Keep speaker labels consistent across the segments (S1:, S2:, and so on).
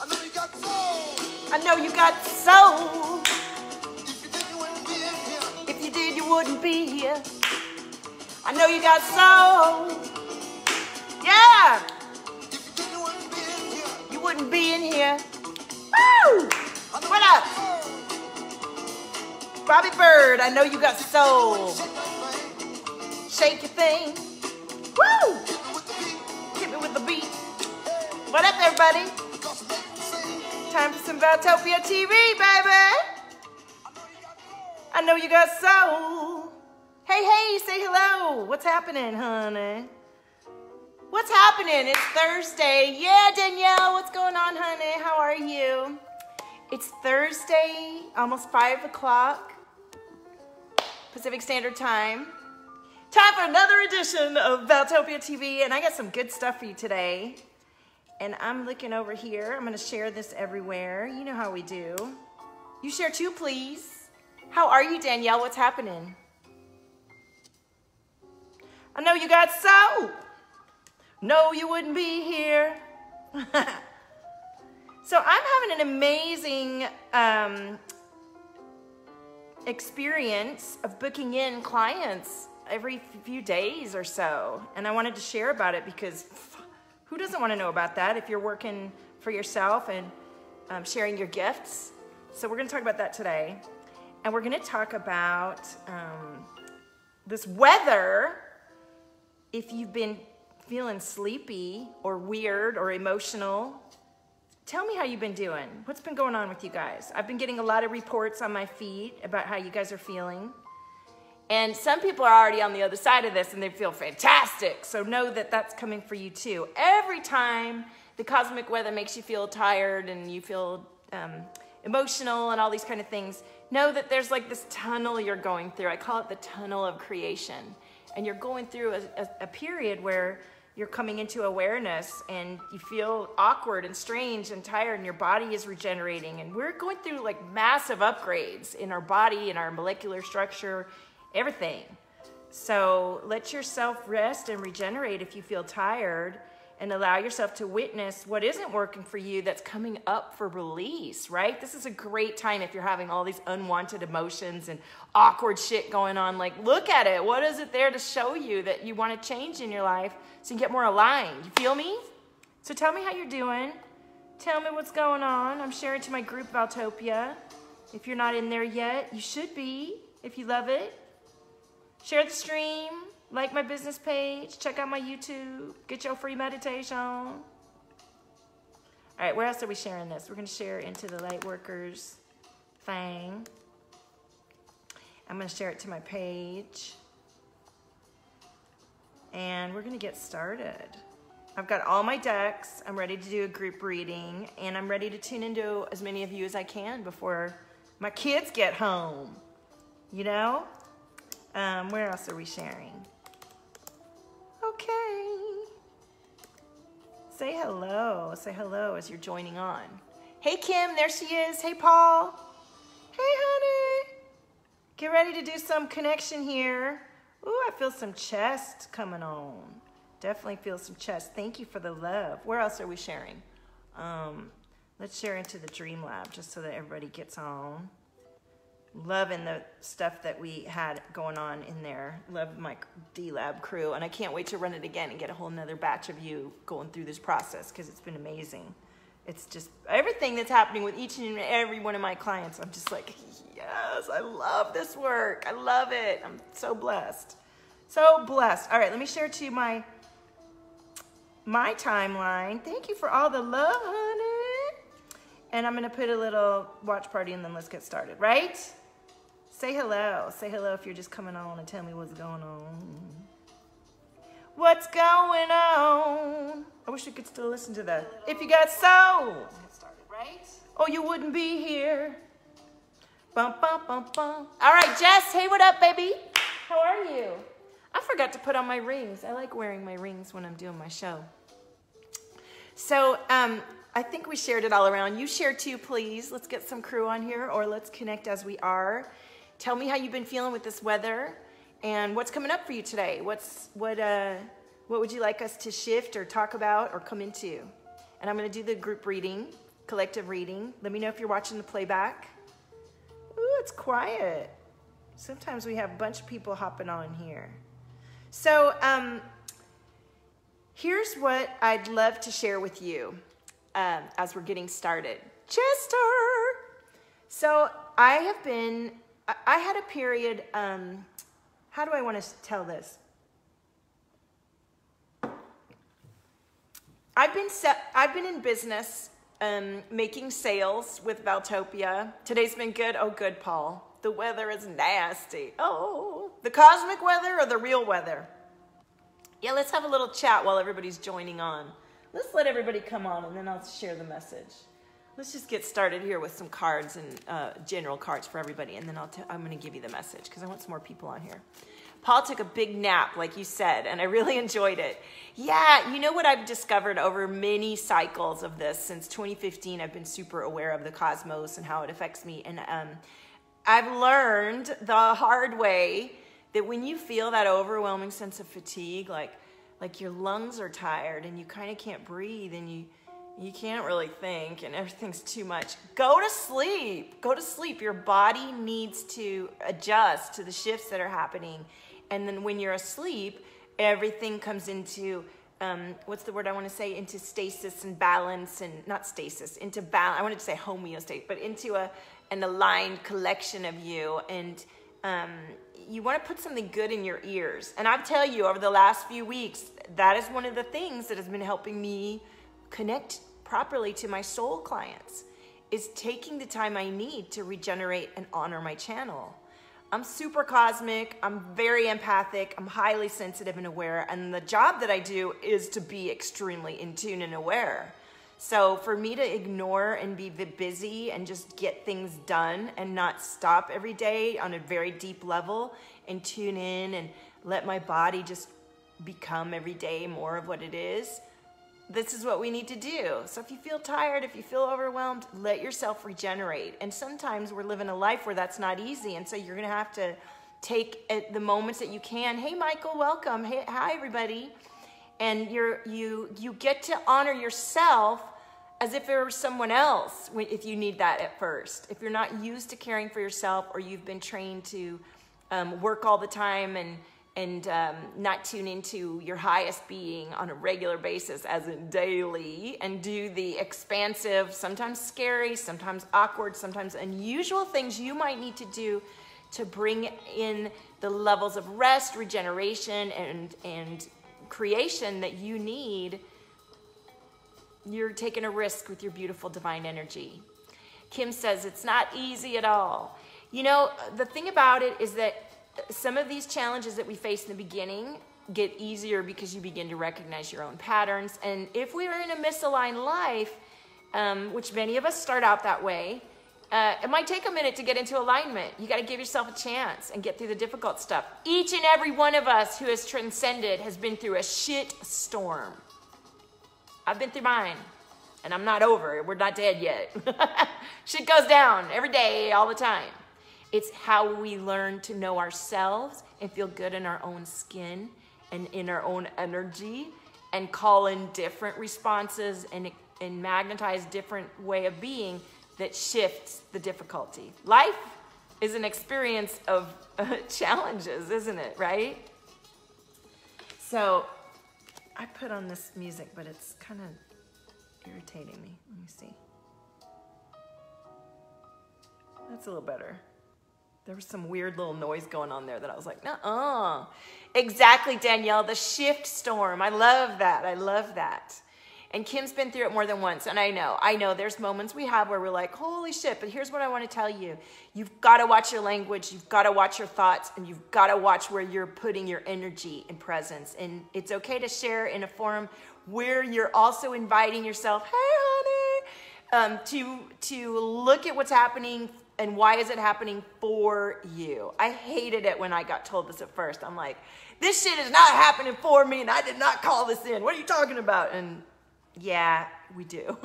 S1: I know you got soul.
S2: I know you got soul.
S1: If you did, you wouldn't be here.
S2: If you did, you wouldn't be here. I know you got soul. Yeah,
S1: If you wouldn't be here.
S2: you wouldn't be in here. Woo! What up? Bobby Byrd, I know you got soul.
S1: Shake
S2: your thing. Woo!
S1: Hit me with the beat.
S2: What up, everybody? Time for some Valtopia TV, baby.
S1: I know you got soul.
S2: Hey, hey, say hello. What's happening, honey? What's happening? It's Thursday. Yeah, Danielle, what's going on, honey? How are you? It's Thursday, almost 5 o'clock, Pacific Standard Time. Time for another edition of Valtopia TV, and I got some good stuff for you today. And I'm looking over here. I'm to share this everywhere. You know how we do. You share too, please. How are you, Danielle? What's happening? I know you got soap. No, you wouldn't be here. so I'm having an amazing um, experience of booking in clients every few days or so. And I wanted to share about it because who doesn't want to know about that if you're working for yourself and um, sharing your gifts? So we're going to talk about that today. And we're going to talk about um, this weather. If you've been feeling sleepy or weird or emotional, tell me how you've been doing. What's been going on with you guys? I've been getting a lot of reports on my feed about how you guys are feeling. And some people are already on the other side of this and they feel fantastic. So know that that's coming for you too. Every time the cosmic weather makes you feel tired and you feel um, emotional and all these kind of things, know that there's like this tunnel you're going through. I call it the tunnel of creation. And you're going through a, a, a period where you're coming into awareness and you feel awkward and strange and tired and your body is regenerating. And we're going through like massive upgrades in our body, in our molecular structure, everything. So let yourself rest and regenerate if you feel tired and allow yourself to witness what isn't working for you that's coming up for release, right? This is a great time if you're having all these unwanted emotions and awkward shit going on. Like, look at it. What is it there to show you that you want to change in your life so you get more aligned? You feel me? So tell me how you're doing. Tell me what's going on. I'm sharing to my group Valtopia. If you're not in there yet, you should be if you love it. Share the stream, like my business page, check out my YouTube, get your free meditation. All right, where else are we sharing this? We're going to share into the light workers thing. I'm going to share it to my page. And we're going to get started. I've got all my decks. I'm ready to do a group reading, and I'm ready to tune into as many of you as I can before my kids get home. You know? Um, where else are we sharing? Okay. Say hello. Say hello as you're joining on. Hey, Kim. There she is. Hey, Paul. Hey, honey. Get ready to do some connection here. Ooh, I feel some chest coming on. Definitely feel some chest. Thank you for the love. Where else are we sharing? Um, let's share into the Dream Lab just so that everybody gets on loving the stuff that we had going on in there. Love my D Lab crew, and I can't wait to run it again and get a whole nother batch of you going through this process because it's been amazing. It's just everything that's happening with each and every one of my clients. I'm just like, yes, I love this work. I love it. I'm so blessed. So blessed. All right, let me share to you my my timeline. Thank you for all the love, honey. And I'm gonna put a little watch party and then let's get started, right? Say hello. Say hello if you're just coming on and tell me what's going on. What's going on? I wish we could still listen to that. If you got soul. Started, right? Oh, you wouldn't be here. Bum, bum, bum, bum. All right, Jess. Hey, what up, baby? How are you? I forgot to put on my rings. I like wearing my rings when I'm doing my show. So, um, I think we shared it all around. You share too, please. Let's get some crew on here or let's connect as we are. Tell me how you've been feeling with this weather and what's coming up for you today. What's what uh what would you like us to shift or talk about or come into? And I'm going to do the group reading collective reading. Let me know if you're watching the playback. Ooh, it's quiet. Sometimes we have a bunch of people hopping on here. So, um, here's what I'd love to share with you um, as we're getting started. Chester! So, I have been, I, had a period, um, how do I want to tell this? I've been set, I've been in business um, making sales with Valtopia. Today's been good. Oh, good, Paul. The weather is nasty. Oh, the cosmic weather or the real weather? Yeah, let's have a little chat while everybody's joining on. Let's let everybody come on and then I'll share the message. Let's just get started here with some cards and uh, general cards for everybody, and then I'll t- I'm going to give you the message because I want some more people on here. Paul took a big nap, like you said, and I really enjoyed it. Yeah, you know what I've discovered over many cycles of this since 2015? I've been super aware of the cosmos and how it affects me. And um, I've learned the hard way that when you feel that overwhelming sense of fatigue, like, like your lungs are tired and you kind of can't breathe and you you can't really think and everything's too much. Go to sleep. Go to sleep. Your body needs to adjust to the shifts that are happening. And then when you're asleep, everything comes into um, what's the word I want to say? Into stasis and balance, and not stasis, into balance. I wanted to say homeostasis, but into a an aligned collection of you. And um, you want to put something good in your ears. And I tell you, over the last few weeks, that is one of the things that has been helping me connect properly to my soul clients is taking the time I need to regenerate and honor my channel. I'm super cosmic, I'm very empathic, I'm highly sensitive and aware, and the job that I do is to be extremely in tune and aware. So for me to ignore and be busy and just get things done and not stop every day on a very deep level and tune in and let my body just become every day more of what it is, this is what we need to do. So if you feel tired, if you feel overwhelmed, let yourself regenerate. And sometimes we're living a life where that's not easy. And so you're going to have to take the moments that you can. Hey, Michael, welcome. Hey, hi, everybody. And you're, you, you get to honor yourself as if it were someone else if you need that at first. If you're not used to caring for yourself or you've been trained to um, work all the time and and um, not tune into your highest being on a regular basis, as in daily, and do the expansive, sometimes scary, sometimes awkward, sometimes unusual things you might need to do to bring in the levels of rest, regeneration, and, and creation that you need, you're taking a risk with your beautiful divine energy. Kim says it's not easy at all. You know, the thing about it is that some of these challenges that we face in the beginning get easier because you begin to recognize your own patterns. And if we are in a misaligned life, um, which many of us start out that way, uh, it might take a minute to get into alignment. You got to give yourself a chance and get through the difficult stuff. Each and every one of us who has transcended has been through a shit storm. I've been through mine, and I'm not over. We're not dead yet. shit goes down every day, all the time. It's how we learn to know ourselves and feel good in our own skin and in our own energy and call in different responses and, and magnetize different way of being that shifts the difficulty. Life is an experience of uh, challenges, isn't it, right? So I put on this music, but it's kind of irritating me. Let me see. That's a little better. There was some weird little noise going on there that I was like, uh Exactly, Danielle, the shift storm. I love that. I love that. And Kim's been through it more than once. And I know, I know there's moments we have where we're like, holy shit. But here's what I want to tell you you've got to watch your language, you've got to watch your thoughts, and you've got to watch where you're putting your energy and presence. And it's okay to share in a forum where you're also inviting yourself, hey, honey, um, to, to look at what's happening and why is it happening for you? I hated it when I got told this at first. I'm like, this shit is not happening for me and I did not call this in. What are you talking about? And yeah, we do.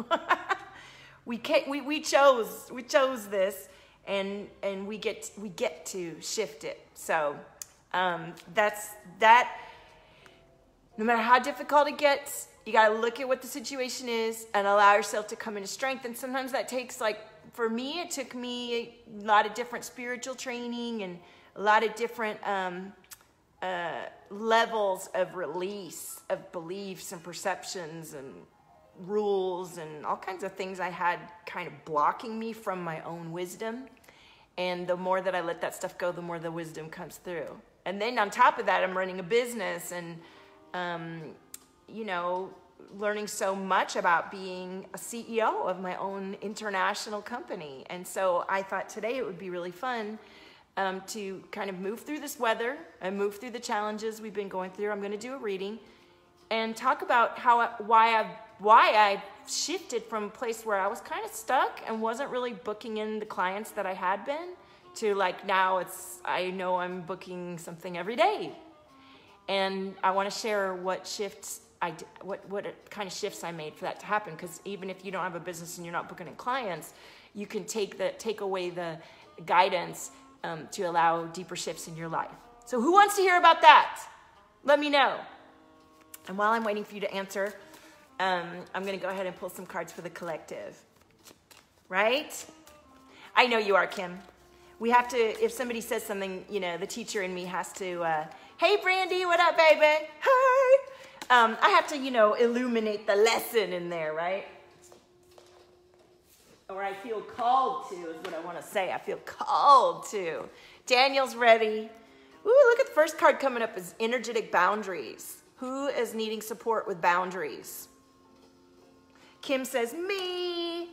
S2: we, can't, we, we chose we chose this and and we get we get to shift it. So um, that's that no matter how difficult it gets, You got to look at what the situation is and allow yourself to come into strength. And sometimes that takes, like, for me, it took me a lot of different spiritual training and a lot of different um, uh, levels of release of beliefs and perceptions and rules and all kinds of things I had kind of blocking me from my own wisdom. And the more that I let that stuff go, the more the wisdom comes through. And then on top of that, I'm running a business and, um, you know, learning so much about being a CEO of my own international company. And so I thought today it would be really fun um, to kind of move through this weather and move through the challenges we've been going through. I'm going to do a reading and talk about how why I why I shifted from a place where I was kind of stuck and wasn't really booking in the clients that I had been to like now it's I know I'm booking something every day. And I want to share what shifts I what what kind of shifts I made for that to happen because even if you don't have a business and you're not booking in clients, you can take the take away the guidance um, to allow deeper shifts in your life. So who wants to hear about that? Let me know. And while I'm waiting for you to answer, um, I'm going to go ahead and pull some cards for the collective. Right? I know you are, Kim. We have to, if somebody says something, you know, the teacher in me has to, uh, hey, Brandy, what up, baby? Um, I have to, you know, illuminate the lesson in there, right? Or I feel called to, is what I want to say. I feel called to. Daniel's ready. Ooh, look at the first card coming up is energetic boundaries. Who is needing support with boundaries? Kim says, me.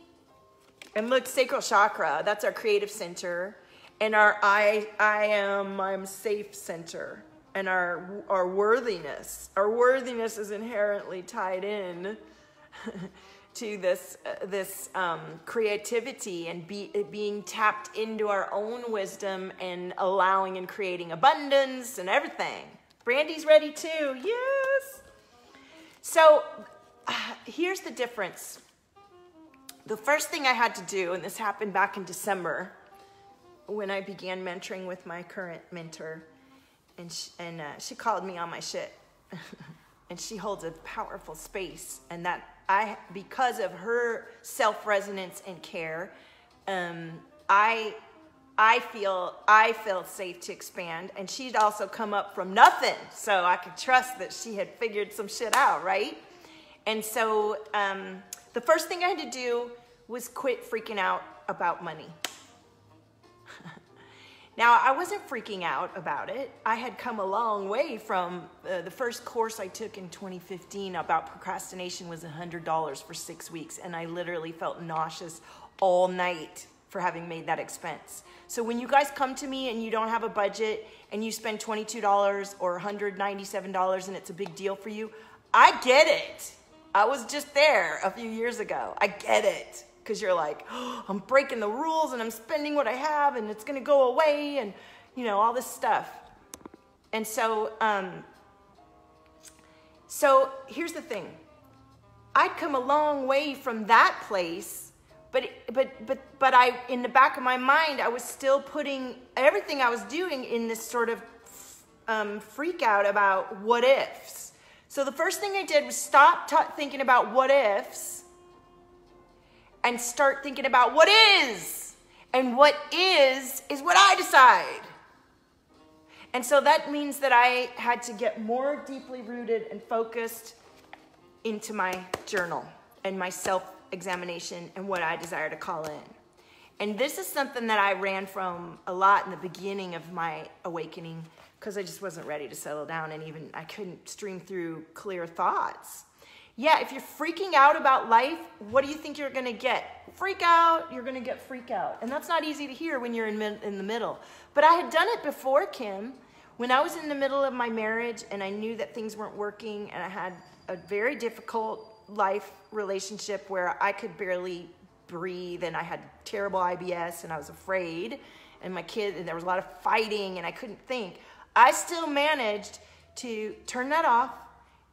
S2: And look, sacral chakra, that's our creative center. And our I, I am, I'm safe center. And our, our worthiness. Our worthiness is inherently tied in to this, uh, this um, creativity and be, being tapped into our own wisdom and allowing and creating abundance and everything. Brandy's ready too. Yes. So uh, here's the difference. The first thing I had to do, and this happened back in December when I began mentoring with my current mentor, and she, and uh, she called me on my shit. and she holds a powerful space, and that I, because of her self resonance and care, um, I I feel I felt safe to expand, and she'd also come up from nothing, so I could trust that she had figured some shit out, right? And so um, the first thing I had to do was quit freaking out about money. Now I wasn't freaking out about it. I had come a long way from uh, the first course I took in 2015 about procrastination was $100 for six weeks, and I literally felt nauseous all night for having made that expense. So when you guys come to me and you don't have a budget and you spend $22 or $197 and it's a big deal for you, I get it. I was just there a few years ago. I get it. Because you're like, oh, I'm breaking the rules and I'm spending what I have and it's going to go away and, you know, all this stuff. And so, um, so here's the thing. I'd come a long way from that place but but but but I in the back of my mind I was still putting everything I was doing in this sort of um, freak out about what ifs. So the first thing I did was stop thinking about what ifs and start thinking about what is. And what is is what I decide. And so that means that I had to get more deeply rooted and focused into my journal and my self examination and what I desire to call in. And this is something that I ran from a lot in the beginning of my awakening because I just wasn't ready to settle down and even I couldn't stream through clear thoughts. Yeah, if you're freaking out about life, what do you think you're gonna get? Freak out, you're gonna get freak out. And that's not easy to hear when you're in, in the middle. But I had done it before, Kim. When I was in the middle of my marriage and I knew that things weren't working and I had a very difficult life relationship where I could barely breathe and I had terrible IBS and I was afraid and my kid and there was a lot of fighting and I couldn't think. I still managed to turn that off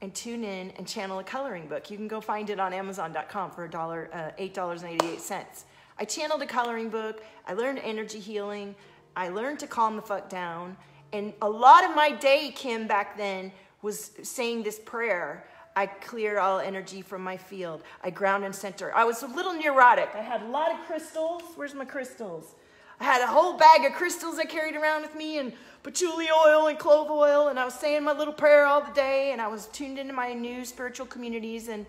S2: and tune in and channel a coloring book. You can go find it on Amazon.com for a dollar, uh, eight dollars and eighty-eight cents. I channeled a coloring book. I learned energy healing. I learned to calm the fuck down. And a lot of my day, Kim, back then was saying this prayer I clear all energy from my field. I ground and center. I was a little neurotic. I had a lot of crystals. Where's my crystals? I had a whole bag of crystals I carried around with me and patchouli oil and clove oil. And I was saying my little prayer all the day. And I was tuned into my new spiritual communities. And,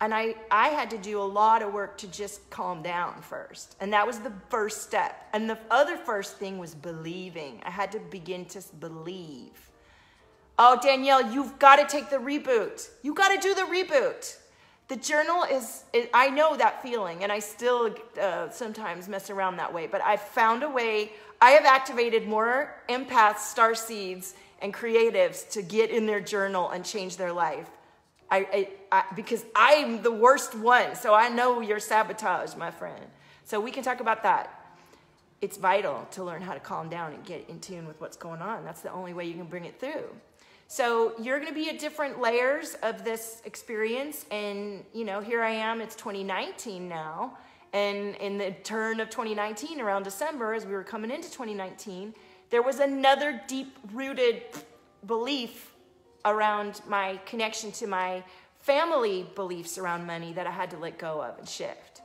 S2: and I, I had to do a lot of work to just calm down first. And that was the first step. And the other first thing was believing. I had to begin to believe. Oh, Danielle, you've got to take the reboot. You got to do the reboot. The journal is, it, I know that feeling, and I still uh, sometimes mess around that way, but I've found a way. I have activated more empaths, star seeds, and creatives to get in their journal and change their life. I, I, I, because I'm the worst one, so I know your sabotage, my friend. So we can talk about that. It's vital to learn how to calm down and get in tune with what's going on. That's the only way you can bring it through. So you're going to be at different layers of this experience. And, you know, here I am, it's 2019 now. And in the turn of 2019, around December, as we were coming into 2019, there was another deep rooted belief around my connection to my family beliefs around money that I had to let go of and shift.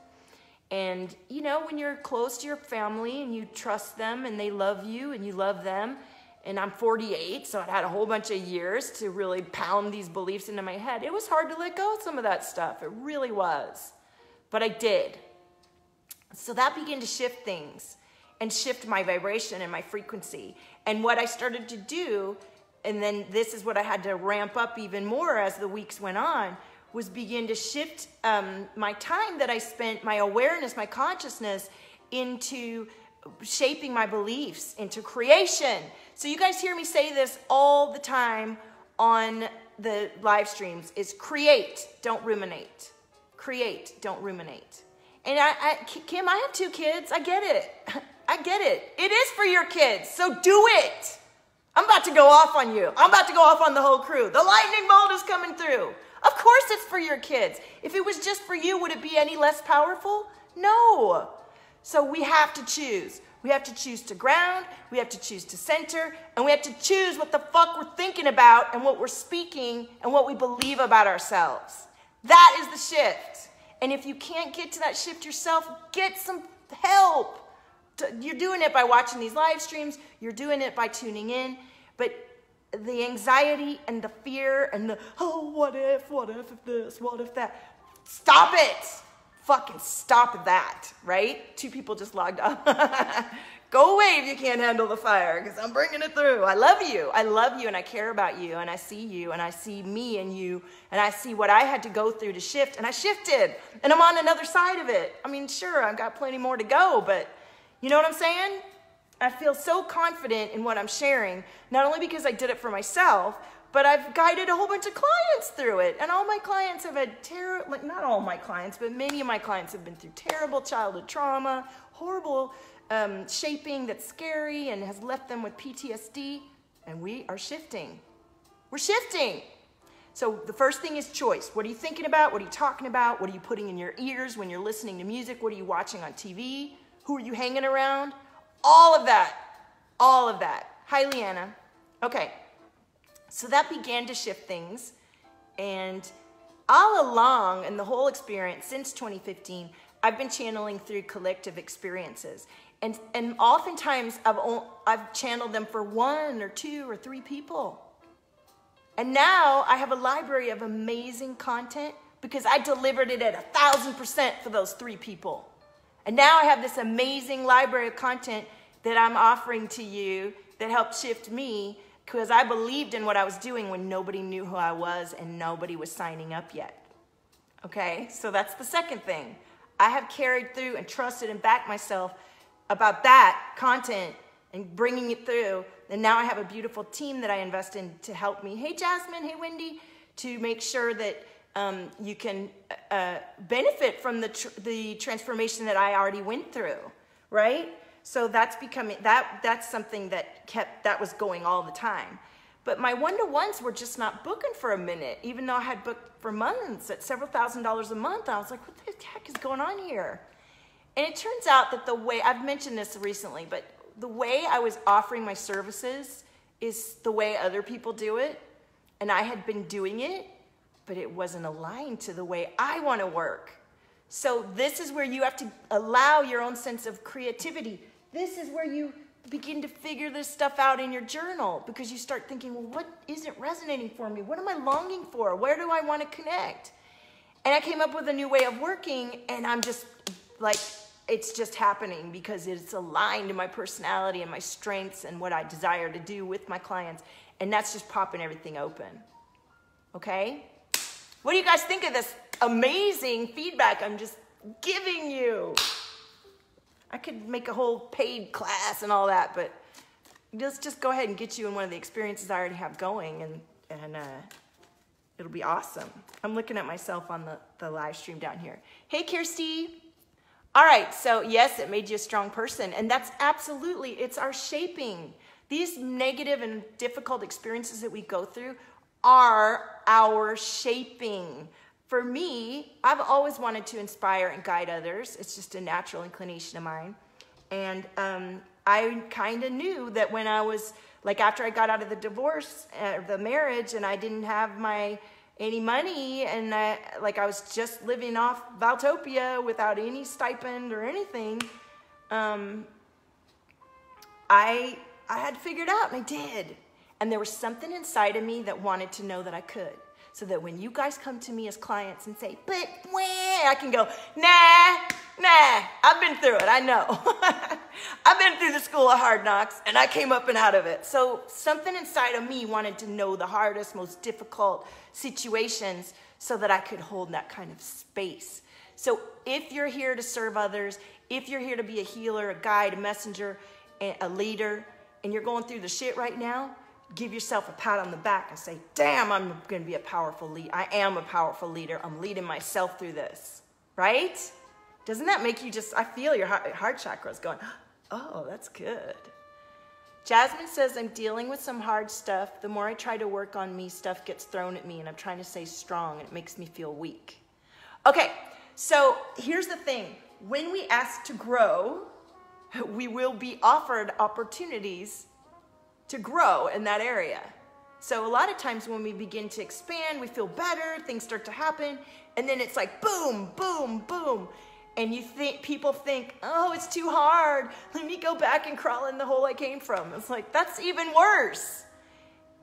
S2: And, you know, when you're close to your family and you trust them and they love you and you love them, and I'm 48, so I had a whole bunch of years to really pound these beliefs into my head. It was hard to let go of some of that stuff. It really was. But I did. So that began to shift things and shift my vibration and my frequency. And what I started to do, and then this is what I had to ramp up even more as the weeks went on, was begin to shift um, my time that I spent, my awareness, my consciousness into shaping my beliefs into creation. So you guys hear me say this all the time on the live streams is create, don't ruminate. Create, don't ruminate. And I, I, Kim, I have two kids. I get it. I get it. It is for your kids. So do it. I'm about to go off on you. I'm about to go off on the whole crew. The lightning bolt is coming through. Of course it's for your kids. If it was just for you, would it be any less powerful? No. So we have to choose. We have to choose to ground, we have to choose to center, and we have to choose what the fuck we're thinking about and what we're speaking and what we believe about ourselves. That is the shift. And if you can't get to that shift yourself, get some help. You're doing it by watching these live streams, you're doing it by tuning in, but the anxiety and the fear and the, oh, what if, what if, this, what if that, stop it fucking stop that, right? Two people just logged on. Go away if you can't handle the fire because I'm bringing it through. I love you. I love you and I care about you and I see you and I see me and you and I see what I had to go through to shift and I shifted and I'm on another side of it. I mean, sure, I've got plenty more to go, but you know what I'm saying? I feel so confident in what I'm sharing, not only because I did it for myself, but I've guided a whole bunch of clients through it. And all my clients have had terrible, like not all my clients, but many of my clients have been through terrible childhood trauma, horrible um, shaping that's scary and has left them with PTSD. And we are shifting. We're shifting. So the first thing is choice. What are you thinking about? What are you talking about? What are you putting in your ears when you're listening to music? What are you watching on TV? Who are you hanging around? All of that. All of that. Hi, Leanna. Okay. So that began to shift things. And all along in the whole experience since 2015, I've been channeling through collective experiences. And, and oftentimes I've, I've channeled them for one or two or three people. And now I have a library of amazing content because I delivered it at a thousand percent for those three people. And now I have this amazing library of content that I'm offering to you that helped shift me because I believed in what I was doing when nobody knew who I was and nobody was signing up yet. Okay, so that's the second thing. I have carried through and trusted and backed myself about that content and bringing it through. And now I have a beautiful team that I invest in to help me. Hey, Jasmine. Hey, Wendy. To make sure that um, you can uh, benefit from the, tr- the transformation that I already went through, right? So that's becoming that that's something that kept that was going all the time. But my one-to-ones were just not booking for a minute, even though I had booked for months at several thousand dollars a month. I was like, what the heck is going on here? And it turns out that the way I've mentioned this recently, but the way I was offering my services is the way other people do it. And I had been doing it but it wasn't aligned to the way I want to work. So, this is where you have to allow your own sense of creativity. This is where you begin to figure this stuff out in your journal because you start thinking, well, what isn't resonating for me? What am I longing for? Where do I want to connect? And I came up with a new way of working, and I'm just like, it's just happening because it's aligned to my personality and my strengths and what I desire to do with my clients. And that's just popping everything open. Okay? What do you guys think of this amazing feedback I'm just giving you? I could make a whole paid class and all that, but let's just go ahead and get you in one of the experiences I already have going, and, and uh, it'll be awesome. I'm looking at myself on the, the live stream down here. Hey, Kirsty. All right, so yes, it made you a strong person, and that's absolutely, it's our shaping. These negative and difficult experiences that we go through are our shaping. For me, I've always wanted to inspire and guide others. It's just a natural inclination of mine. And um, I kind of knew that when I was, like, after I got out of the divorce, uh, the marriage, and I didn't have my any money, and I, like I was just living off Valtopia without any stipend or anything. Um, I I had figured out, and I did. And there was something inside of me that wanted to know that I could. So that when you guys come to me as clients and say, but where, I can go, nah, nah, I've been through it, I know. I've been through the school of hard knocks and I came up and out of it. So something inside of me wanted to know the hardest, most difficult situations so that I could hold that kind of space. So if you're here to serve others, if you're here to be a healer, a guide, a messenger, a leader, and you're going through the shit right now, give yourself a pat on the back and say, damn, I'm going to be a powerful lead. I am a powerful leader. I'm leading myself through this, right? Doesn't that make you just, I feel your heart, heart chakras going, oh, that's good. Jasmine says, I'm dealing with some hard stuff. The more I try to work on me, stuff gets thrown at me, and I'm trying to stay strong, and it makes me feel weak. Okay, so here's the thing when we ask to grow, we will be offered opportunities to grow in that area. So a lot of times when we begin to expand, we feel better, things start to happen, and then it's like boom, boom, boom. And you think people think, oh, it's too hard. Let me go back and crawl in the hole I came from. It's like that's even worse.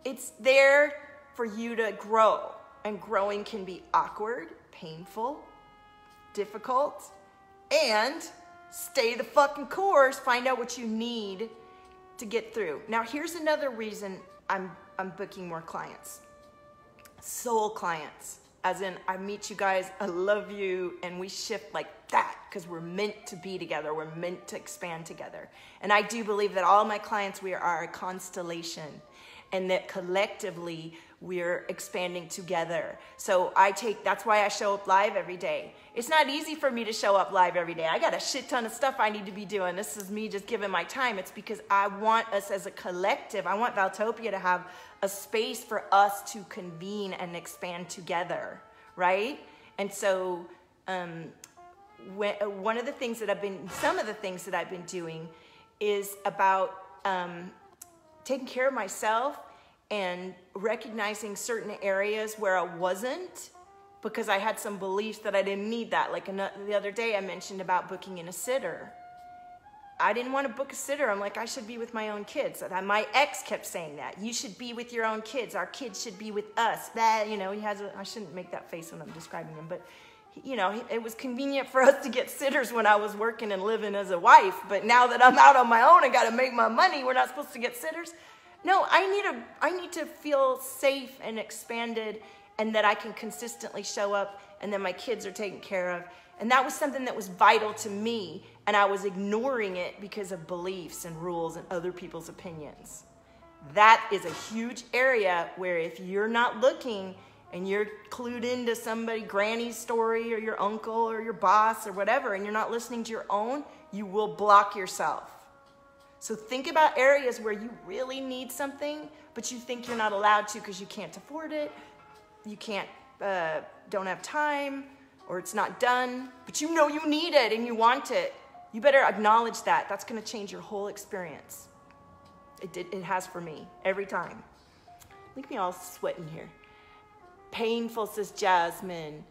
S2: It's there for you to grow. And growing can be awkward, painful, difficult, and stay the fucking course, find out what you need to get through. Now, here's another reason I'm, I'm booking more clients soul clients. As in, I meet you guys, I love you, and we shift like that because we're meant to be together. We're meant to expand together. And I do believe that all my clients, we are a constellation, and that collectively we're expanding together. So I take, that's why I show up live every day. It's not easy for me to show up live every day. I got a shit ton of stuff I need to be doing. This is me just giving my time. It's because I want us as a collective, I want Valtopia to have a space for us to convene and expand together, right? And so, um, when, one of the things that I've been, some of the things that I've been doing is about um, taking care of myself and recognizing certain areas where I wasn't because I had some beliefs that I didn't need that. Like the other day, I mentioned about booking in a sitter. I didn't want to book a sitter. I'm like, I should be with my own kids. My ex kept saying that. You should be with your own kids. Our kids should be with us. That, you know, he has I shouldn't make that face when I'm describing him, but, you know, it was convenient for us to get sitters when I was working and living as a wife. But now that I'm out on my own and got to make my money, we're not supposed to get sitters. No, I need, a, I need to feel safe and expanded and that I can consistently show up and that my kids are taken care of. And that was something that was vital to me, and I was ignoring it because of beliefs and rules and other people's opinions. That is a huge area where if you're not looking and you're clued into somebody, granny's story or your uncle or your boss or whatever, and you're not listening to your own, you will block yourself. So think about areas where you really need something, but you think you're not allowed to because you can't afford it, you can't, uh, don't have time, or it's not done, but you know you need it and you want it. You better acknowledge that. That's going to change your whole experience. It, did, it has for me every time. Look at me all sweating here. Painful, says Jasmine.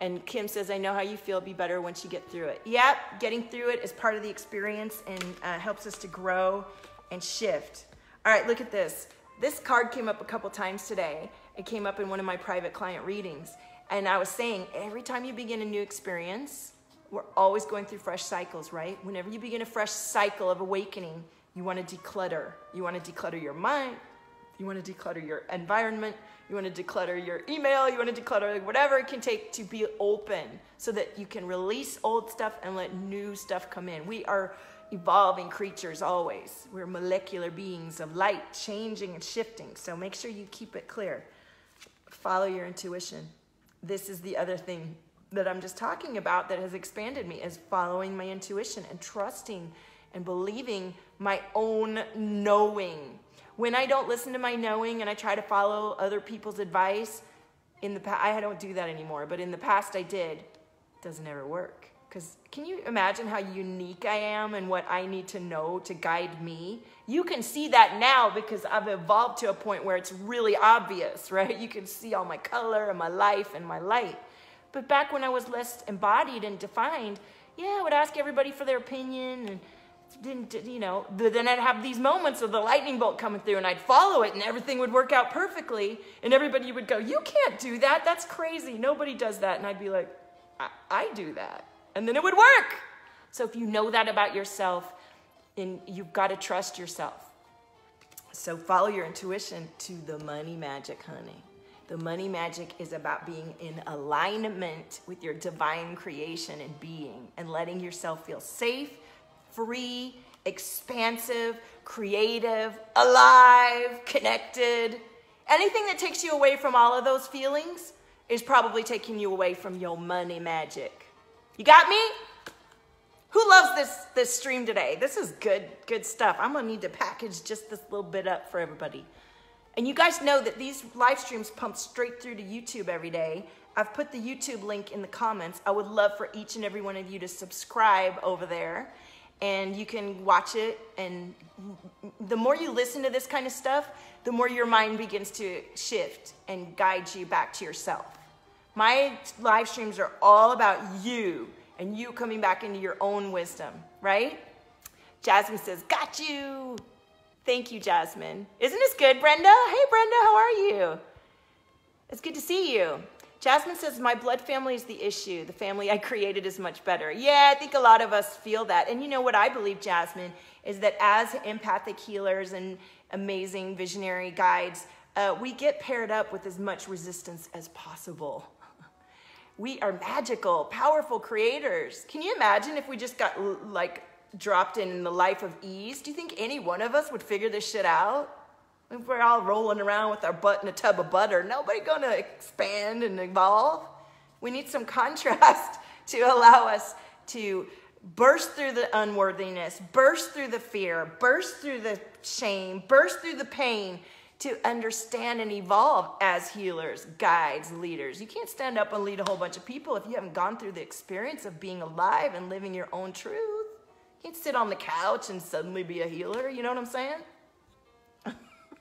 S2: And Kim says, I know how you feel. Be better once you get through it. Yep, getting through it is part of the experience and uh, helps us to grow and shift. All right, look at this. This card came up a couple times today. It came up in one of my private client readings. And I was saying, every time you begin a new experience, we're always going through fresh cycles, right? Whenever you begin a fresh cycle of awakening, you want to declutter. You want to declutter your mind. You want to declutter your environment. You want to declutter your email. You want to declutter whatever it can take to be open so that you can release old stuff and let new stuff come in. We are evolving creatures always. We're molecular beings of light, changing and shifting. So make sure you keep it clear. Follow your intuition. This is the other thing that I'm just talking about that has expanded me is following my intuition and trusting and believing my own knowing. When I don't listen to my knowing and I try to follow other people's advice, in the past, I don't do that anymore, but in the past I did. It doesn't ever work. Because can you imagine how unique I am and what I need to know to guide me? You can see that now because I've evolved to a point where it's really obvious, right? You can see all my color and my life and my light. But back when I was less embodied and defined, yeah, I would ask everybody for their opinion and didn't, you know, then I'd have these moments of the lightning bolt coming through and I'd follow it and everything would work out perfectly. And everybody would go, You can't do that. That's crazy. Nobody does that. And I'd be like, I, I do that and then it would work. So if you know that about yourself, and you've got to trust yourself. So follow your intuition to the money magic, honey. The money magic is about being in alignment with your divine creation and being and letting yourself feel safe, free, expansive, creative, alive, connected. Anything that takes you away from all of those feelings is probably taking you away from your money magic. You got me? Who loves this, this stream today? This is good, good stuff. I'm gonna need to package just this little bit up for everybody. And you guys know that these live streams pump straight through to YouTube every day. I've put the YouTube link in the comments. I would love for each and every one of you to subscribe over there and you can watch it. And the more you listen to this kind of stuff, the more your mind begins to shift and guide you back to yourself. My live streams are all about you and you coming back into your own wisdom, right? Jasmine says, Got you. Thank you, Jasmine. Isn't this good, Brenda? Hey, Brenda, how are you? It's good to see you. Jasmine says, My blood family is the issue. The family I created is much better. Yeah, I think a lot of us feel that. And you know what I believe, Jasmine, is that as empathic healers and amazing visionary guides, uh, we get paired up with as much resistance as possible. We are magical, powerful creators. Can you imagine if we just got like dropped in the life of ease? Do you think any one of us would figure this shit out? If we're all rolling around with our butt in a tub of butter, nobody gonna expand and evolve. We need some contrast to allow us to burst through the unworthiness, burst through the fear, burst through the shame, burst through the pain, to understand and evolve as healers, guides, leaders. You can't stand up and lead a whole bunch of people if you haven't gone through the experience of being alive and living your own truth. You can't sit on the couch and suddenly be a healer. You know what I'm saying?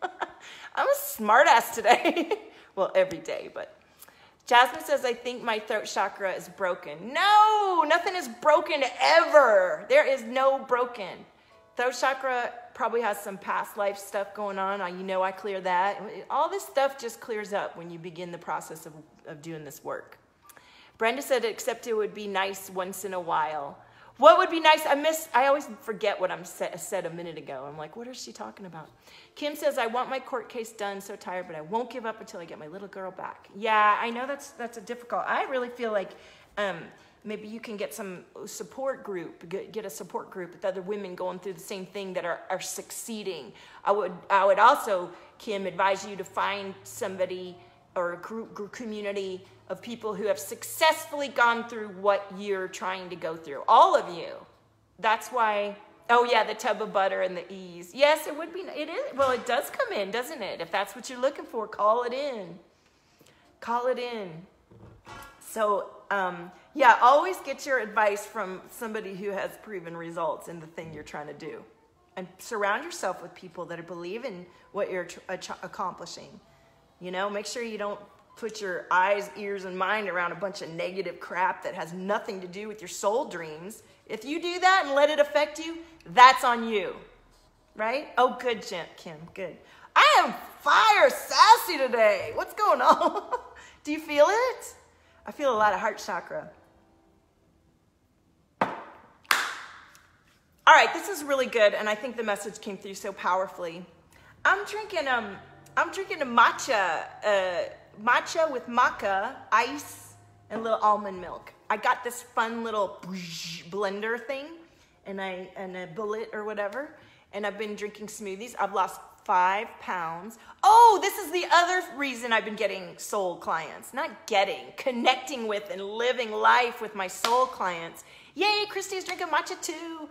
S2: I'm a smartass today. well, every day, but. Jasmine says, I think my throat chakra is broken. No, nothing is broken ever. There is no broken. Throat chakra probably has some past life stuff going on. You know I clear that. All this stuff just clears up when you begin the process of, of doing this work. Brenda said, except it would be nice once in a while. What would be nice? I miss, I always forget what I said a minute ago. I'm like, what is she talking about? Kim says, I want my court case done, so tired, but I won't give up until I get my little girl back. Yeah, I know that's, that's a difficult, I really feel like, um, maybe you can get some support group get, get, a support group with other women going through the same thing that are, are succeeding i would i would also kim advise you to find somebody or a group, group community of people who have successfully gone through what you're trying to go through. All of you. That's why oh yeah the tub of butter and the ease. Yes it would be it is well it does come in doesn't it? If that's what you're looking for call it in. Call it in. So um, yeah, always get your advice from somebody who has proven results in the thing you're trying to do. And surround yourself with people that believe in what you're accomplishing. You know, make sure you don't put your eyes, ears, and mind around a bunch of negative crap that has nothing to do with your soul dreams, if you do that and let it affect you, that's on you. Right? Oh, good, Kim. Good. I am fire sassy today. What's going on? do you feel it? I feel a lot of heart chakra. All right, this is really good, and I think the message came through so powerfully. I'm drinking um, I'm drinking a matcha, uh, matcha with maca ice and a little almond milk. I got this fun little blender thing, and I and a bullet or whatever, and I've been drinking smoothies. I've lost five pounds. Oh, this is the other reason I've been getting soul clients. Not getting, connecting with and living life with my soul clients. Yay, Christy's drinking matcha too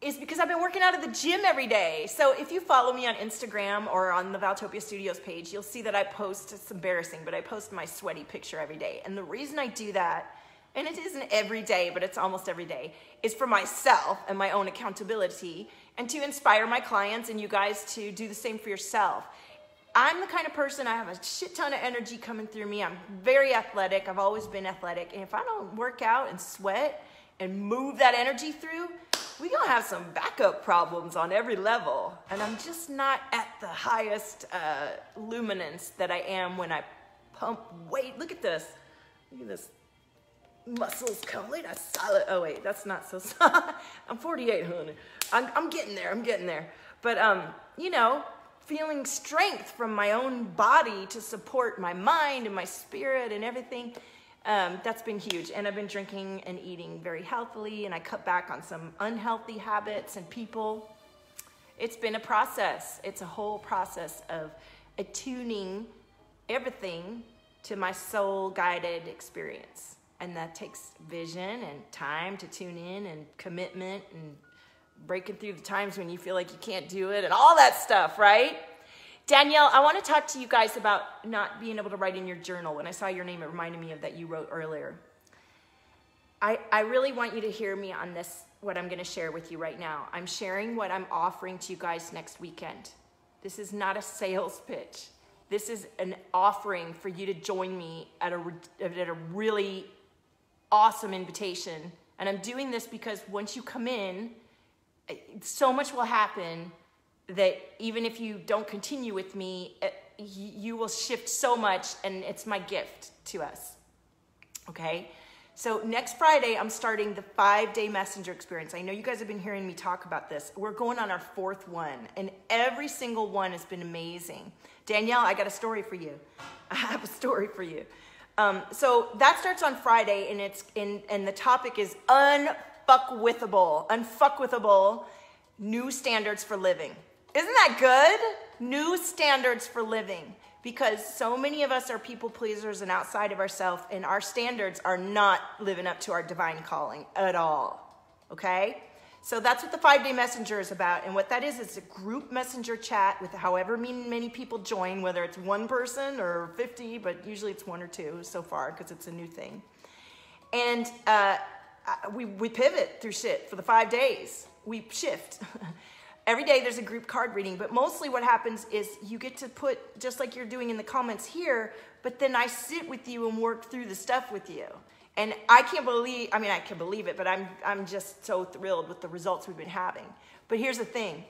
S2: is because I've been working out at the gym every day. So if you follow me on Instagram or on the Valtopia Studios page, you'll see that I post, it's embarrassing, but I post my sweaty picture every day. And the reason I do that, and it isn't every day, but it's almost every day, is for myself and my own accountability and to inspire my clients and you guys to do the same for yourself. I'm the kind of person, I have a shit ton of energy coming through me. I'm very athletic. I've always been athletic. And if I don't work out and sweat and move that energy through, we're gonna have some backup problems on every level. And I'm just not at the highest uh, luminance that I am when I pump weight. Look at this. Look at this. Muscles come. At solid. Oh, wait, that's not so solid. I'm 48, honey. I'm, I'm getting there. I'm getting there. But, um, you know, feeling strength from my own body to support my mind and my spirit and everything. Um, that's been huge. And I've been drinking and eating very healthily, and I cut back on some unhealthy habits and people. It's been a process. It's a whole process of attuning everything to my soul guided experience. And that takes vision and time to tune in and commitment and breaking through the times when you feel like you can't do it and all that stuff, right? Danielle, I want to talk to you guys about not being able to write in your journal. When I saw your name, it reminded me of that you wrote earlier. I, I really want you to hear me on this, what I'm going to share with you right now. I'm sharing what I'm offering to you guys next weekend. This is not a sales pitch. This is an offering for you to join me at a, at a really awesome invitation. And I'm doing this because once you come in, so much will happen that even if you don't continue with me, uh, you will shift so much, and it's my gift to us. Okay? So next Friday, I'm starting the five day messenger experience. I know you guys have been hearing me talk about this. We're going on our fourth one, and every single one has been amazing. Danielle, I got a story for you. I have a story for you. Um, so that starts on Friday, and it's in, and the topic is unfuckwithable, unfuckwithable new standards for living. Isn't that good? New standards for living. Because so many of us are people pleasers and outside of ourselves, and our standards are not living up to our divine calling at all. Okay? So that's what the five day messenger is about. And what that is, it's a group messenger chat with however many people join, whether it's one person or 50, but usually it's one or two so far because it's a new thing. And uh, we, we pivot through shit for the five days. We shift. every day there's a group card reading, but mostly what happens is you get to put, just like you're doing in the comments here, but then I sit with you and work through the stuff with you. And I can't believe, I mean, I can believe it, but I'm, I'm just so thrilled with the results we've been having. But here's the thing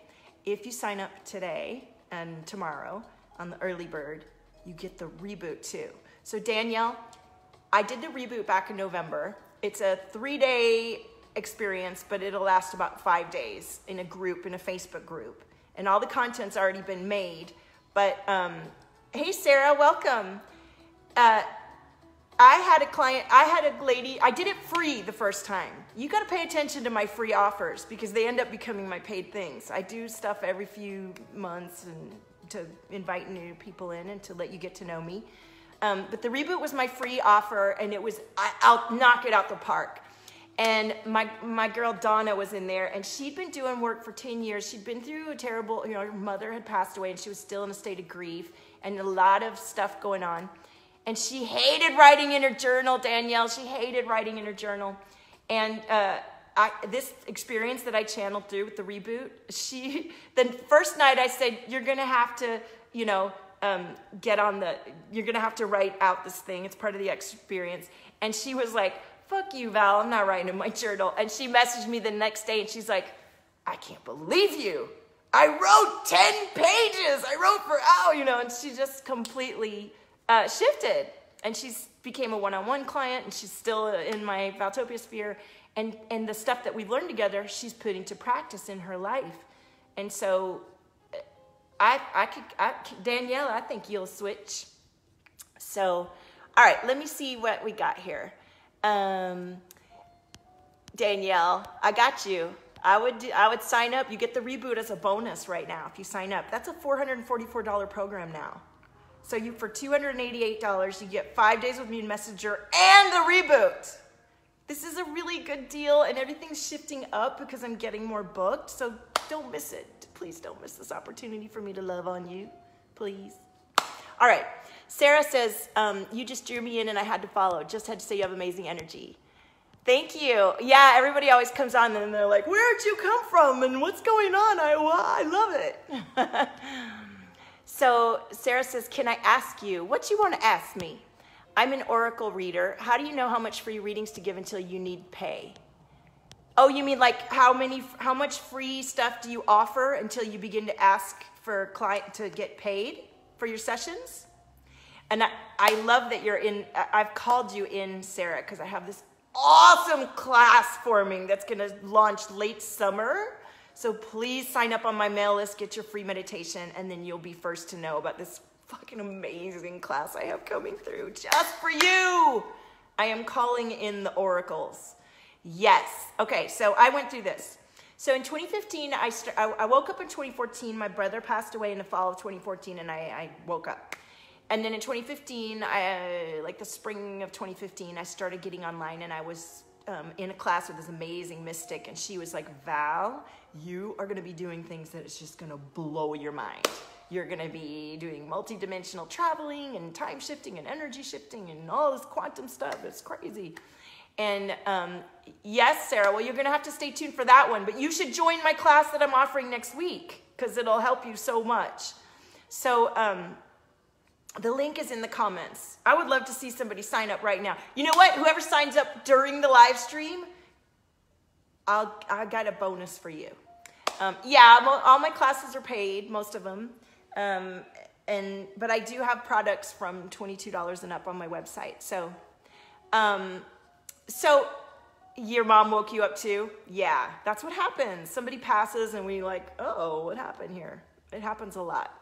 S2: if you sign up today and tomorrow on the early bird, you get the reboot too. So, Danielle, I did the reboot back in November. It's a three day experience, but it'll last about five days in a group, in a Facebook group. And all the content's already been made. But um, hey, Sarah, welcome. Uh, I had a client, I had a lady, I did it free the first time. You got to pay attention to my free offers because they end up becoming my paid things. I do stuff every few months and to invite new people in and to let you get to know me. Um, but the reboot was my free offer, and it was I, I'll knock it out the park. And my, my girl Donna was in there, and she'd been doing work for 10 years. She'd been through a terrible, you know, her mother had passed away, and she was still in a state of grief and a lot of stuff going on. And she hated writing in her journal, Danielle. She hated writing in her journal. And uh, I, this experience that I channeled through with the reboot, she, the first night I said, You're gonna have to, you know, um, get on the, you're gonna have to write out this thing. It's part of the experience. And she was like, fuck you, Val, I'm not writing in my journal. And she messaged me the next day and she's like, I can't believe you. I wrote 10 pages. I wrote for hours, you know, and she just completely uh, shifted. And she's became a one-on-one client and she's still in my Valtopia sphere. And, and the stuff that we've learned together, she's putting to practice in her life. And so I, I could, I, Danielle, I think you'll switch. So, all right, let me see what we got here. Um, Danielle, I got you. I would, do, I would sign up. You get the reboot as a bonus right now if you sign up. That's a $444 program now. So you for $288, you get five days with me in Messenger and the reboot. This is a really good deal, and everything's shifting up because I'm getting more booked. So don't miss it. Please don't miss this opportunity for me to love on you. Please. All right. Sarah says, um, You just drew me in and I had to follow. Just had to say you have amazing energy. Thank you. Yeah, everybody always comes on and they're like, Where'd you come from? And what's going on? I, I love it. so Sarah says, Can I ask you what you want to ask me? I'm an oracle reader. How do you know how much free readings to give until you need pay? Oh, you mean like how many, how much free stuff do you offer until you begin to ask for client to get paid for your sessions? And I, I love that you're in, I've called you in, Sarah, because I have this awesome class forming that's going to launch late summer. So please sign up on my mail list, get your free meditation, and then you'll be first to know about this fucking amazing class I have coming through just for you. I am calling in the oracles. Yes. Okay, so I went through this. So in 2015, I, I woke up in 2014. My brother passed away in the fall of 2014, and I, I woke up. And then in 2015, I, like the spring of 2015, I started getting online, and I was um, in a class with this amazing mystic, and she was like, Val, you are going to be doing things that is just going to blow your mind. You're going to be doing multidimensional traveling and time shifting and energy shifting and all this quantum stuff. It's crazy. And um, yes, Sarah, well, you're going to have to stay tuned for that one, but you should join my class that I'm offering next week because it'll help you so much. So, um, the link is in the comments. I would love to see somebody sign up right now. You know what? Whoever signs up during the live stream, I'll, I got a bonus for you. Um, yeah, all my classes are paid, most of them. Um, and but I do have products from $22 and up on my website. So, um, so your mom woke you up too? Yeah, that's what happens. Somebody passes and we like, oh, what happened here? It happens a lot.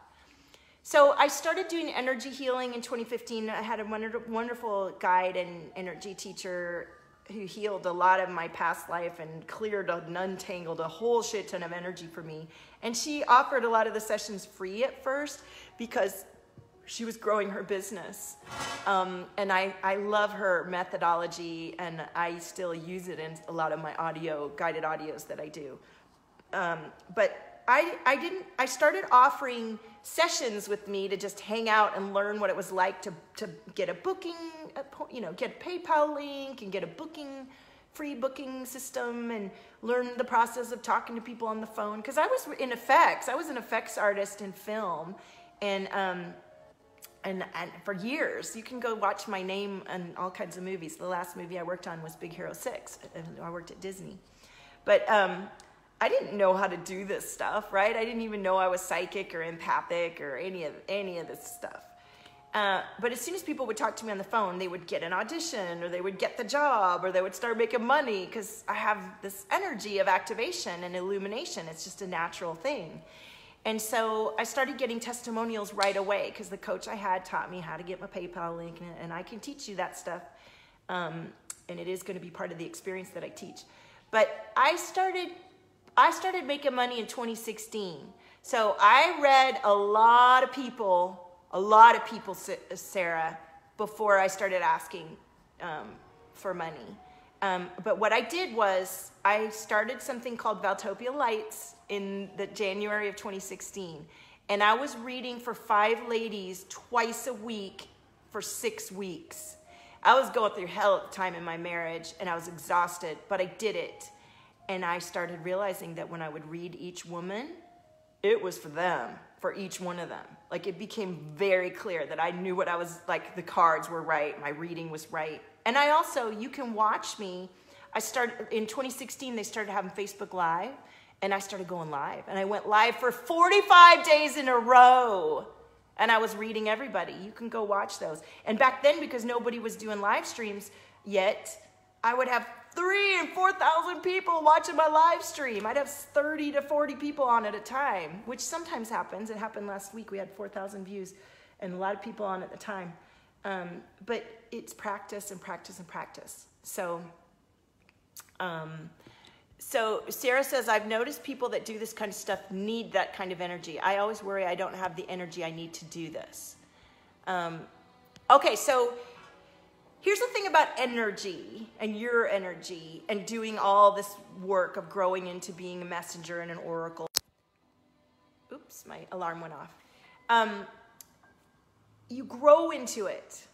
S2: So I started doing energy healing in 2015. I had a wonderful guide and energy teacher who healed a lot of my past life and cleared and untangled a whole shit ton of energy for me. And she offered a lot of the sessions free at first because she was growing her business. Um, and I, I love her methodology and I still use it in a lot of my audio, guided audios that I do. Um, but I, I didn't, I started offering sessions with me to just hang out and learn what it was like to, to get a booking, you know, get a PayPal link and get a booking, free booking system and learn the process of talking to people on the phone. Cause I was in effects, I was an effects artist in film and, um, and, and for years, you can go watch my name in all kinds of movies. The last movie I worked on was Big Hero 6. I worked at Disney. But um, I didn't know how to do this stuff, right? I didn't even know I was psychic or empathic or any of, any of this stuff. Uh, but as soon as people would talk to me on the phone, they would get an audition or they would get the job or they would start making money because I have this energy of activation and illumination. It's just a natural thing. And so I started getting testimonials right away because the coach I had taught me how to get my PayPal link, and, I can teach you that stuff. Um, and it is going to be part of the experience that I teach. But I started, I started making money in 2016. So I read a lot of people, a lot of people, Sarah, before I started asking um, for money. Um, but what I did was I started something called Valtopia Lights in the January of 2016. And I was reading for five ladies twice a week for six weeks. I was going through hell at the time in my marriage and I was exhausted, but I did it. And I started realizing that when I would read each woman, it was for them, for each one of them. Like it became very clear that I knew what I was like the cards were right, my reading was right. And I also you can watch me. I started in 2016 they started having Facebook Live and I started going live and I went live for 45 days in a row. And I was reading everybody. You can go watch those. And back then because nobody was doing live streams yet, I would have three and 4,000 people watching my live stream. I'd have 30 to 40 people on at a time, which sometimes happens. It happened last week. We had 4,000 views and a lot of people on at the time. Um, but it's practice and practice and practice. So, um, so Sarah says, I've noticed people that do this kind of stuff need that kind of energy. I always worry I don't have the energy I need to do this. Um, okay, so Here's the thing about energy and your energy and doing all this work of growing into being a messenger and an oracle. Oops, my alarm went off. Um, you grow into it.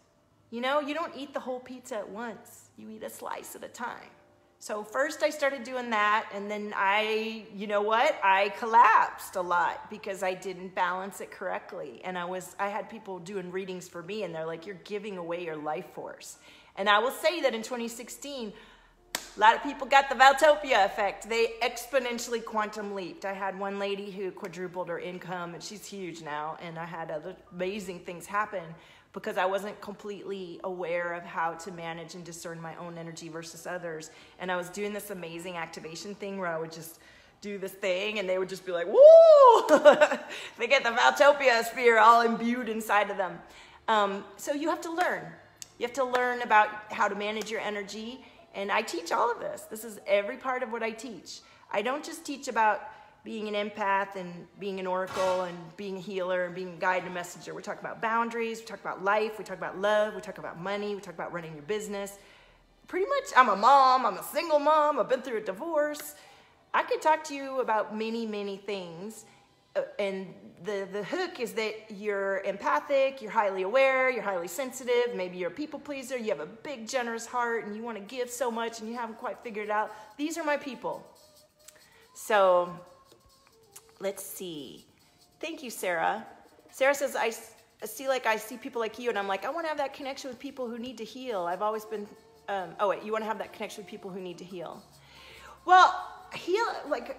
S2: You know, you don't eat the whole pizza at once, you eat a slice at a time. So first I started doing that and then I, you know what? I collapsed a lot because I didn't balance it correctly. And I was I had people doing readings for me and they're like you're giving away your life force. And I will say that in 2016 a lot of people got the Valtopia effect. They exponentially quantum leaped. I had one lady who quadrupled her income and she's huge now and I had other amazing things happen because I wasn't completely aware of how to manage and discern my own energy versus others. And I was doing this amazing activation thing where I would just do this thing and they would just be like, woo! they get the Valtopia sphere all imbued inside of them. Um, so you have to learn. You have to learn about how to manage your energy. And I teach all of this. This is every part of what I teach. I don't just teach about being an empath and being an oracle and being a healer and being a guide and a messenger. We talk about boundaries, we talk about life, we talk about love, we talk about money, we talk about running your business. Pretty much, I'm a mom, I'm a single mom, I've been through a divorce. I could talk to you about many, many things. Uh, and the, the hook is that you're empathic, you're highly aware, you're highly sensitive, maybe you're a people pleaser, you have a big, generous heart, and you want to give so much and you haven't quite figured it out. These are my people. So, Let's see. Thank you, Sarah. Sarah says, I see like I see people like you, and I'm like, I want to have that connection with people who need to heal. I've always been, um, oh wait, you want to have that connection with people who need to heal. Well, heal, like,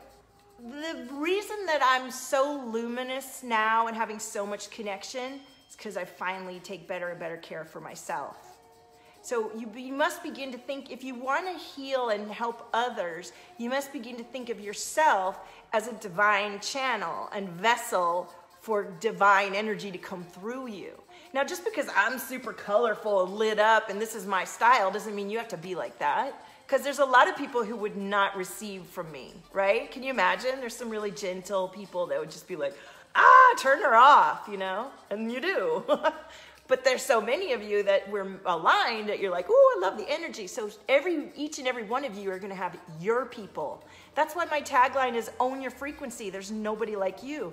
S2: the reason that I'm so luminous now and having so much connection is because I finally take better and better care for myself. So you, you must begin to think, if you want to heal and help others, you must begin to think of yourself as a divine channel and vessel for divine energy to come through you. Now, just because I'm super colorful and lit up and this is my style doesn't mean you have to be like that. Because there's a lot of people who would not receive from me, right? Can you imagine? There's some really gentle people that would just be like, ah, turn her off, you know? And you do. But there's so many of you that we're aligned that you're like, oh, I love the energy. So every each and every one of you are going to have your people. That's why my tagline is own your frequency. There's nobody like you.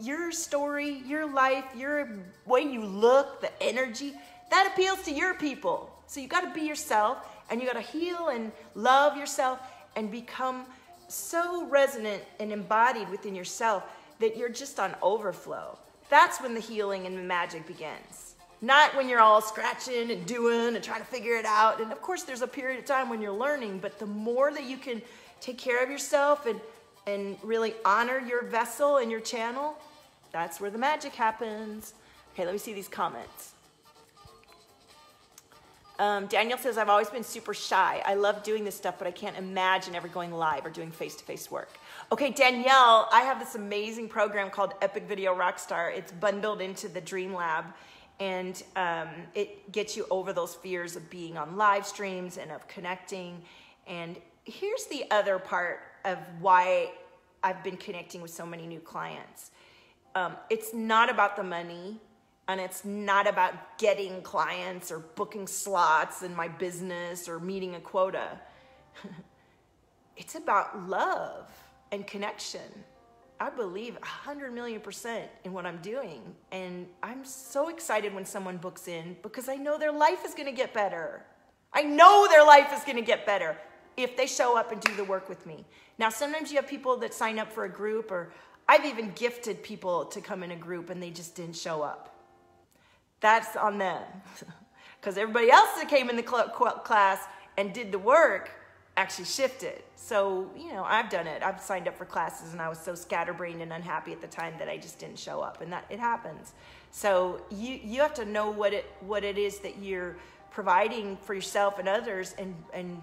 S2: Your story, your life, your way you look, the energy, that appeals to your people. So you got to be yourself and you got to heal and love yourself and become so resonant and embodied within yourself that you're just on overflow. That's when the healing and the magic begins. Not when you're all scratching and doing and trying to figure it out. And of course, there's a period of time when you're learning, but the more that you can take care of yourself and, and really honor your vessel and your channel, that's where the magic happens. Okay, let me see these comments. Um, Daniel says, I've always been super shy. I love doing this stuff, but I can't imagine ever going live or doing face to face work. Okay, Danielle, I have this amazing program called Epic Video Rockstar. It's bundled into the Dream Lab, and um, it gets you over those fears of being on live streams and of connecting. And here's the other part of why I've been connecting with so many new clients. Um, it's not about the money and it's not about getting clients or booking slots in my business or meeting a quota. it's about love and connection. I believe 100 million percent in what I'm doing. And I'm so excited when someone books in because I know their life is going to get better. I know their life is going to get better if they show up and do the work with me. Now, sometimes you have people that sign up for a group or I've even gifted people to come in a group and they just didn't show up. That's on them. Because everybody else that came in the cl- cl- class and did the work actually shifted. So, you know, I've done it. I've signed up for classes and I was so scatterbrained and unhappy at the time that I just didn't show up and that it happens. So, you you have to know what it what it is that you're providing for yourself and others and and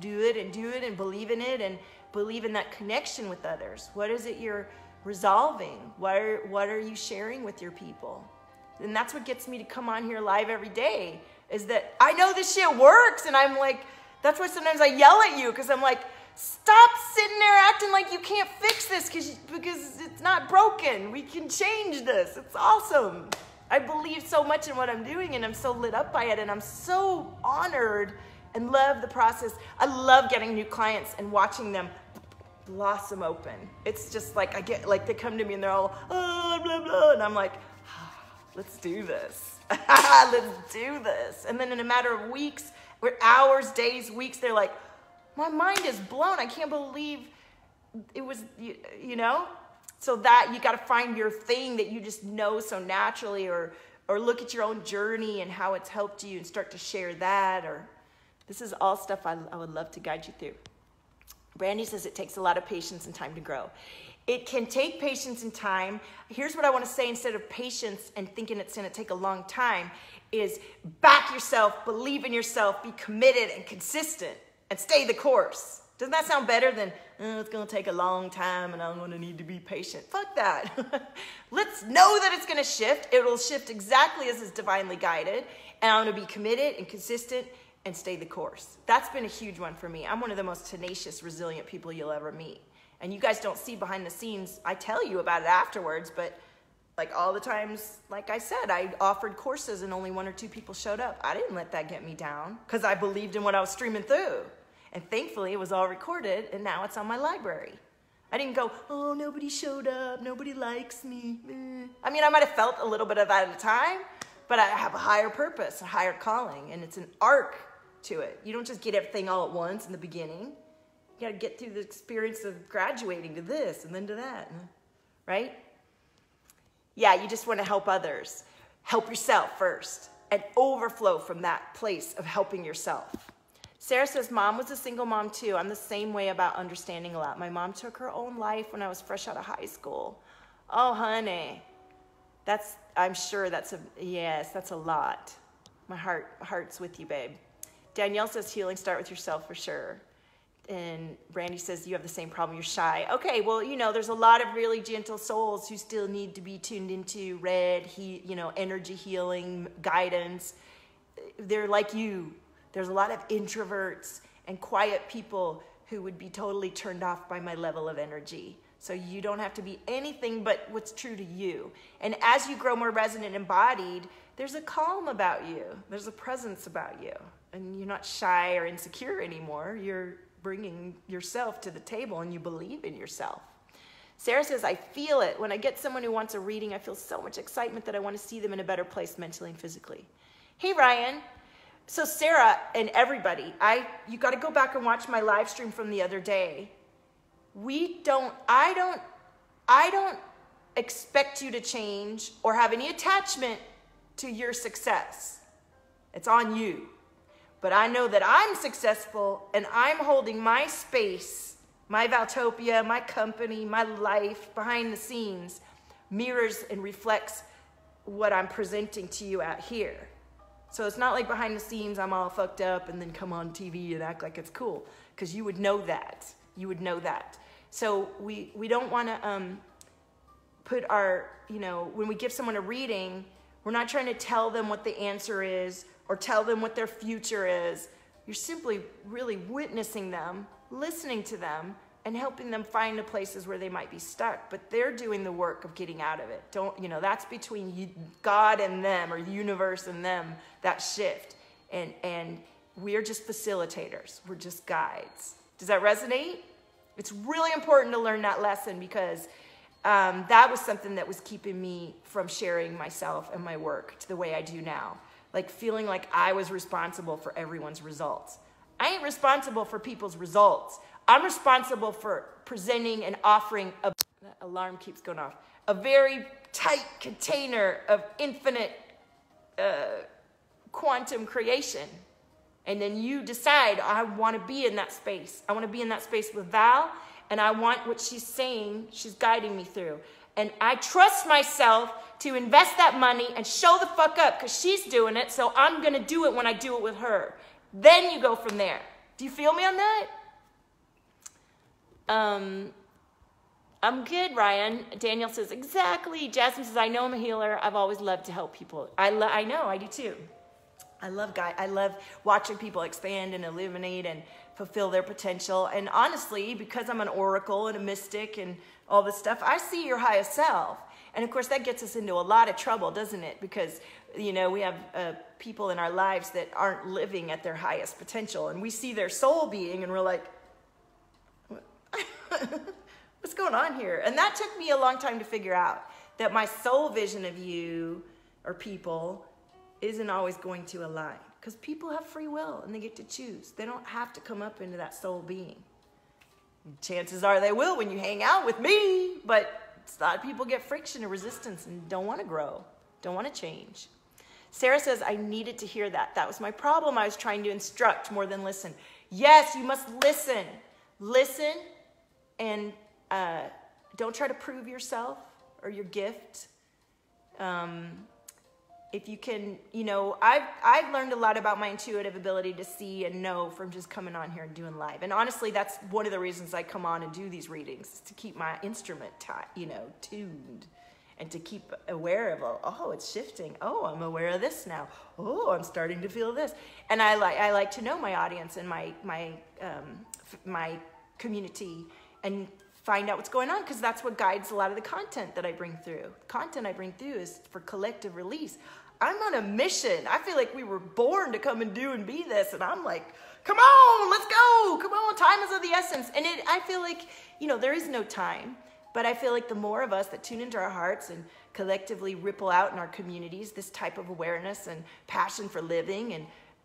S2: do it and do it and believe in it and believe in that connection with others. What is it you're resolving? What are what are you sharing with your people? And that's what gets me to come on here live every day is that I know this shit works and I'm like that's why sometimes I yell at you because I'm like, stop sitting there acting like you can't fix this because because it's not broken. We can change this. It's awesome. I believe so much in what I'm doing and I'm so lit up by it and I'm so honored and love the process. I love getting new clients and watching them blossom open. It's just like I get like they come to me and they're all oh blah blah and I'm like ah, let's do this. let's do this. And then in a matter of weeks we're hours, days, weeks. They're like, my mind is blown. I can't believe it was, you, you know? So that you got to find your thing that you just know so naturally or, or look at your own journey and how it's helped you and start to share that or this is all stuff I, I would love to guide you through. Brandy says it takes a lot of patience and time to grow. It can take patience and time. Here's what I want to say instead of patience and thinking it's going to take a long time is back yourself, believe in yourself, be committed and consistent, and stay the course. Doesn't that sound better than, oh, it's gonna take a long time and I'm gonna need to be patient? Fuck that. Let's know that it's gonna shift. It will shift exactly as is divinely guided, and I'm gonna be committed and consistent and stay the course. That's been a huge one for me. I'm one of the most tenacious, resilient people you'll ever meet. And you guys don't see behind the scenes, I tell you about it afterwards, but like all the times, like I said, I offered courses and only one or two people showed up. I didn't let that get me down because I believed in what I was streaming through. And thankfully, it was all recorded and now it's on my library. I didn't go, oh, nobody showed up, nobody likes me. I mean, I might have felt a little bit of that at a time, but I have a higher purpose, a higher calling, and it's an arc to it. You don't just get everything all at once in the beginning. You got to get through the experience of graduating to this and then to that, right? Yeah, you just want to help others. Help yourself first and overflow from that place of helping yourself. Sarah says, Mom was a single mom too. I'm the same way about understanding a lot. My mom took her own life when I was fresh out of high school. Oh, honey. That's, I'm sure that's a, yes, that's a lot. My heart, heart's with you, babe. Danielle says, healing start with yourself for sure and Brandy says you have the same problem, you're shy. Okay, well, you know, there's a lot of really gentle souls who still need to be tuned into red, he, you know, energy healing, guidance. They're like you. There's a lot of introverts and quiet people who would be totally turned off by my level of energy. So you don't have to be anything but what's true to you. And as you grow more resonant embodied, there's a calm about you. There's a presence about you. And you're not shy or insecure anymore. You're bringing yourself to the table and you believe in yourself. Sarah says, I feel it. When I get someone who wants a reading, I feel so much excitement that I want to see them in a better place mentally and physically. Hey, Ryan. So, Sarah and everybody, I, you got to go back and watch my live stream from the other day. We don't, I don't, I don't expect you to change or have any attachment to your success. It's on you. But I know that I'm successful and I'm holding my space, my Valtopia, my company, my life behind the scenes mirrors and reflects what I'm presenting to you out here. So it's not like behind the scenes I'm all fucked up and then come on TV and act like it's cool because you would know that. You would know that. So we, we don't want to um, put our, you know, when we give someone a reading, we're not trying to tell them what the answer is or tell them what their future is. You're simply really witnessing them, listening to them, and helping them find the places where they might be stuck. But they're doing the work of getting out of it. Don't, you know, that's between you, God and them or the universe and them, that shift. And, and we're just facilitators, we're just guides. Does that resonate? It's really important to learn that lesson because um, that was something that was keeping me from sharing myself and my work to the way I do now like feeling like I was responsible for everyone's results. I ain't responsible for people's results. I'm responsible for presenting and offering a That alarm keeps going off. A very tight container of infinite uh, quantum creation. And then you decide, I want to be in that space. I want to be in that space with Val, and I want what she's saying, she's guiding me through. And I trust myself to invest that money and show the fuck up because she's doing it, so I'm to do it when I do it with her. Then you go from there. Do you feel me on that? Um, I'm good, Ryan. Daniel says, exactly. Jasmine says, I know I'm a healer. I've always loved to help people. I, lo- I know, I do too. I love guy. I love watching people expand and illuminate and fulfill their potential. And honestly, because I'm an oracle and a mystic and all this stuff, I see your highest self. And of course, that gets us into a lot of trouble, doesn't it? Because you know we have uh, people in our lives that aren't living at their highest potential, and we see their soul being, and we're like, what's going on here? And that took me a long time to figure out that my soul vision of you or people isn't always going to align because people have free will and they get to choose. They don't have to come up into that soul being. Chances are they will when you hang out with me, but a lot of people get friction and resistance and don't want to grow, don't want to change. Sarah says, I needed to hear that. That was my problem. I was trying to instruct more than listen. Yes, you must listen. Listen and uh, don't try to prove yourself or your gift. Um, if you can, you know, I've I've learned a lot about my intuitive ability to see and know from just coming on here and doing live. And honestly, that's one of the reasons I come on and do these readings to keep my instrument, you know, tuned, and to keep aware of oh, it's shifting. Oh, I'm aware of this now. Oh, I'm starting to feel this. And I like I like to know my audience and my my um, my community and find out what's going on because that's what guides a lot of the content that I bring through. Content I bring through is for collective release. I'm on a mission. I feel like we were born to come and do and be this, and I'm like, come on, let's go. Come on, time is of the essence. And it, I feel like, you know, there is no time, but I feel like the more of us that tune into our hearts and collectively ripple out in our communities this type of awareness and passion for living and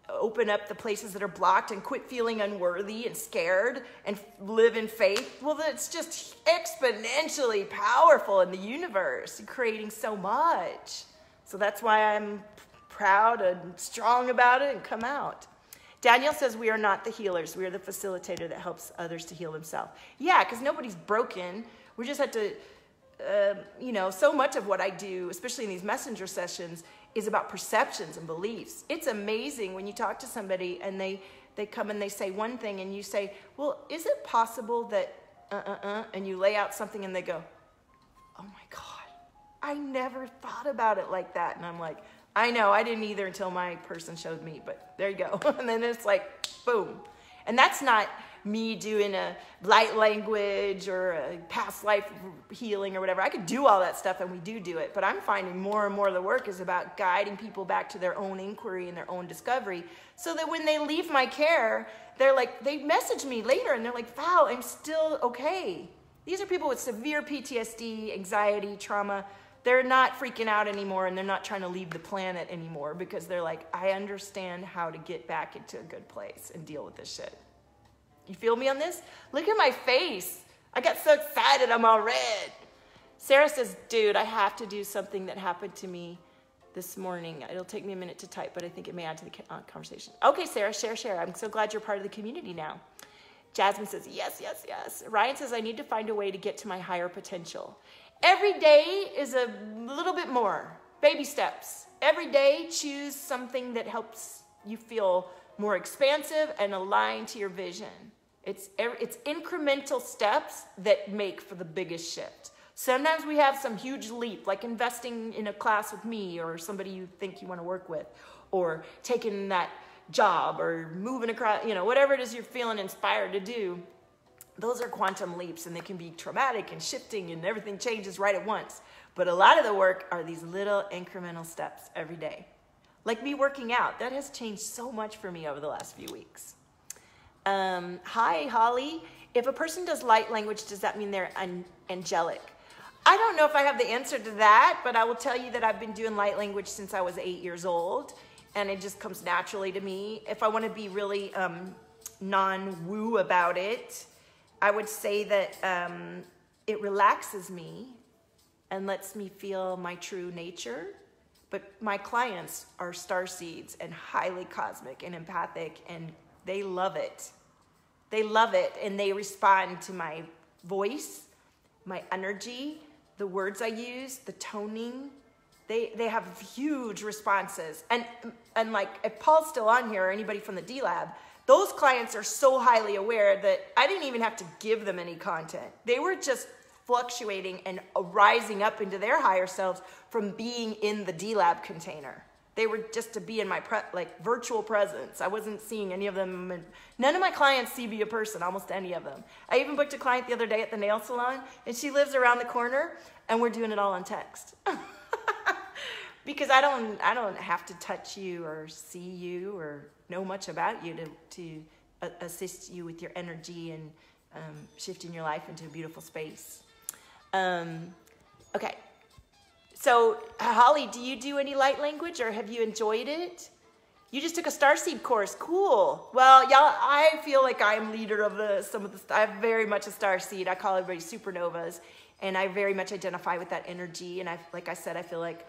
S2: open up the places that are blocked and quit feeling unworthy and scared and live in faith, well, that's just exponentially powerful in the universe, creating so much. So that's why I'm proud and strong about it and come out. Daniel says we are not the healers. We are the facilitator that helps others to heal themselves. Yeah, because nobody's broken. We just have to, uh, you know, so much of what I do, especially in these messenger sessions, is about perceptions and beliefs. It's amazing when you talk to somebody and they, they come and they say one thing and you say, well, is it possible that, uh, uh, uh, and you lay out something and they go, oh my God, I never thought about it like that. And I'm like, I know, I didn't either until my person showed me, but there you go. and then it's like, boom. And that's not, me doing a light language or a past life healing or whatever. I could do all that stuff and we do do it, but I'm finding more and more of the work is about guiding people back to their own inquiry and their own discovery so that when they leave my care, they're like, they message me later and they're like, Val, I'm still okay. These are people with severe PTSD, anxiety, trauma. They're not freaking out anymore and they're not trying to leave the planet anymore because they're like, I understand how to get back into a good place and deal with this shit. You feel me on this? Look at my face. I got so excited, I'm all red. Sarah says, dude, I have to do something that happened to me this morning. It'll take me a minute to type, but I think it may add to the uh, conversation. Okay, Sarah, share, share. I'm so glad you're part of the community now. Jasmine says, yes, yes, yes. Ryan says, I need to find a way to get to my higher potential. Every day is a little bit more, baby steps. Every day, choose something that helps you feel more expansive and aligned to your vision. It's, it's incremental steps that make for the biggest shift. Sometimes we have some huge leap, like investing in a class with me or somebody you think you want to work with, or taking that job or moving across, you know, whatever it is you're feeling inspired to do. Those are quantum leaps and they can be traumatic and shifting and everything changes right at once. But a lot of the work are these little incremental steps every day. Like me working out, that has changed so much for me over the last few weeks. Um, hi, Holly. If a person does light language, does that mean they're an- angelic? I don't know if I have the answer to that, but I will tell you that I've been doing light language since I was eight years old, and it just comes naturally to me. If I want to be really um, non woo about it, I would say that um, it relaxes me and lets me feel my true nature. But my clients are star seeds and highly cosmic and empathic, and they love it. They love it, and they respond to my voice, my energy, the words I use, the toning. They, they have huge responses. And, and like, if Paul's still on here or anybody from the D Lab, those clients are so highly aware that I didn't even have to give them any content. They were just fluctuating and rising up into their higher selves from being in the D Lab container. They were just to be in my pre- like virtual presence. I wasn't seeing any of them. And none of my clients see me a person, almost any of them. I even booked a client the other day at the nail salon, and she lives around the corner, and we're doing it all on text. because I don't, I don't have to touch you or see you or know much about you to, to assist you with your energy and um, shifting your life into a beautiful space. Um, okay. So, Holly, do you do any light language or have you enjoyed it? You just took a starseed course. Cool. Well, y'all, I feel like I'm leader of the some of the. I'm very much a starseed. I call everybody supernovas, and I very much identify with that energy. And I, like I said, I feel like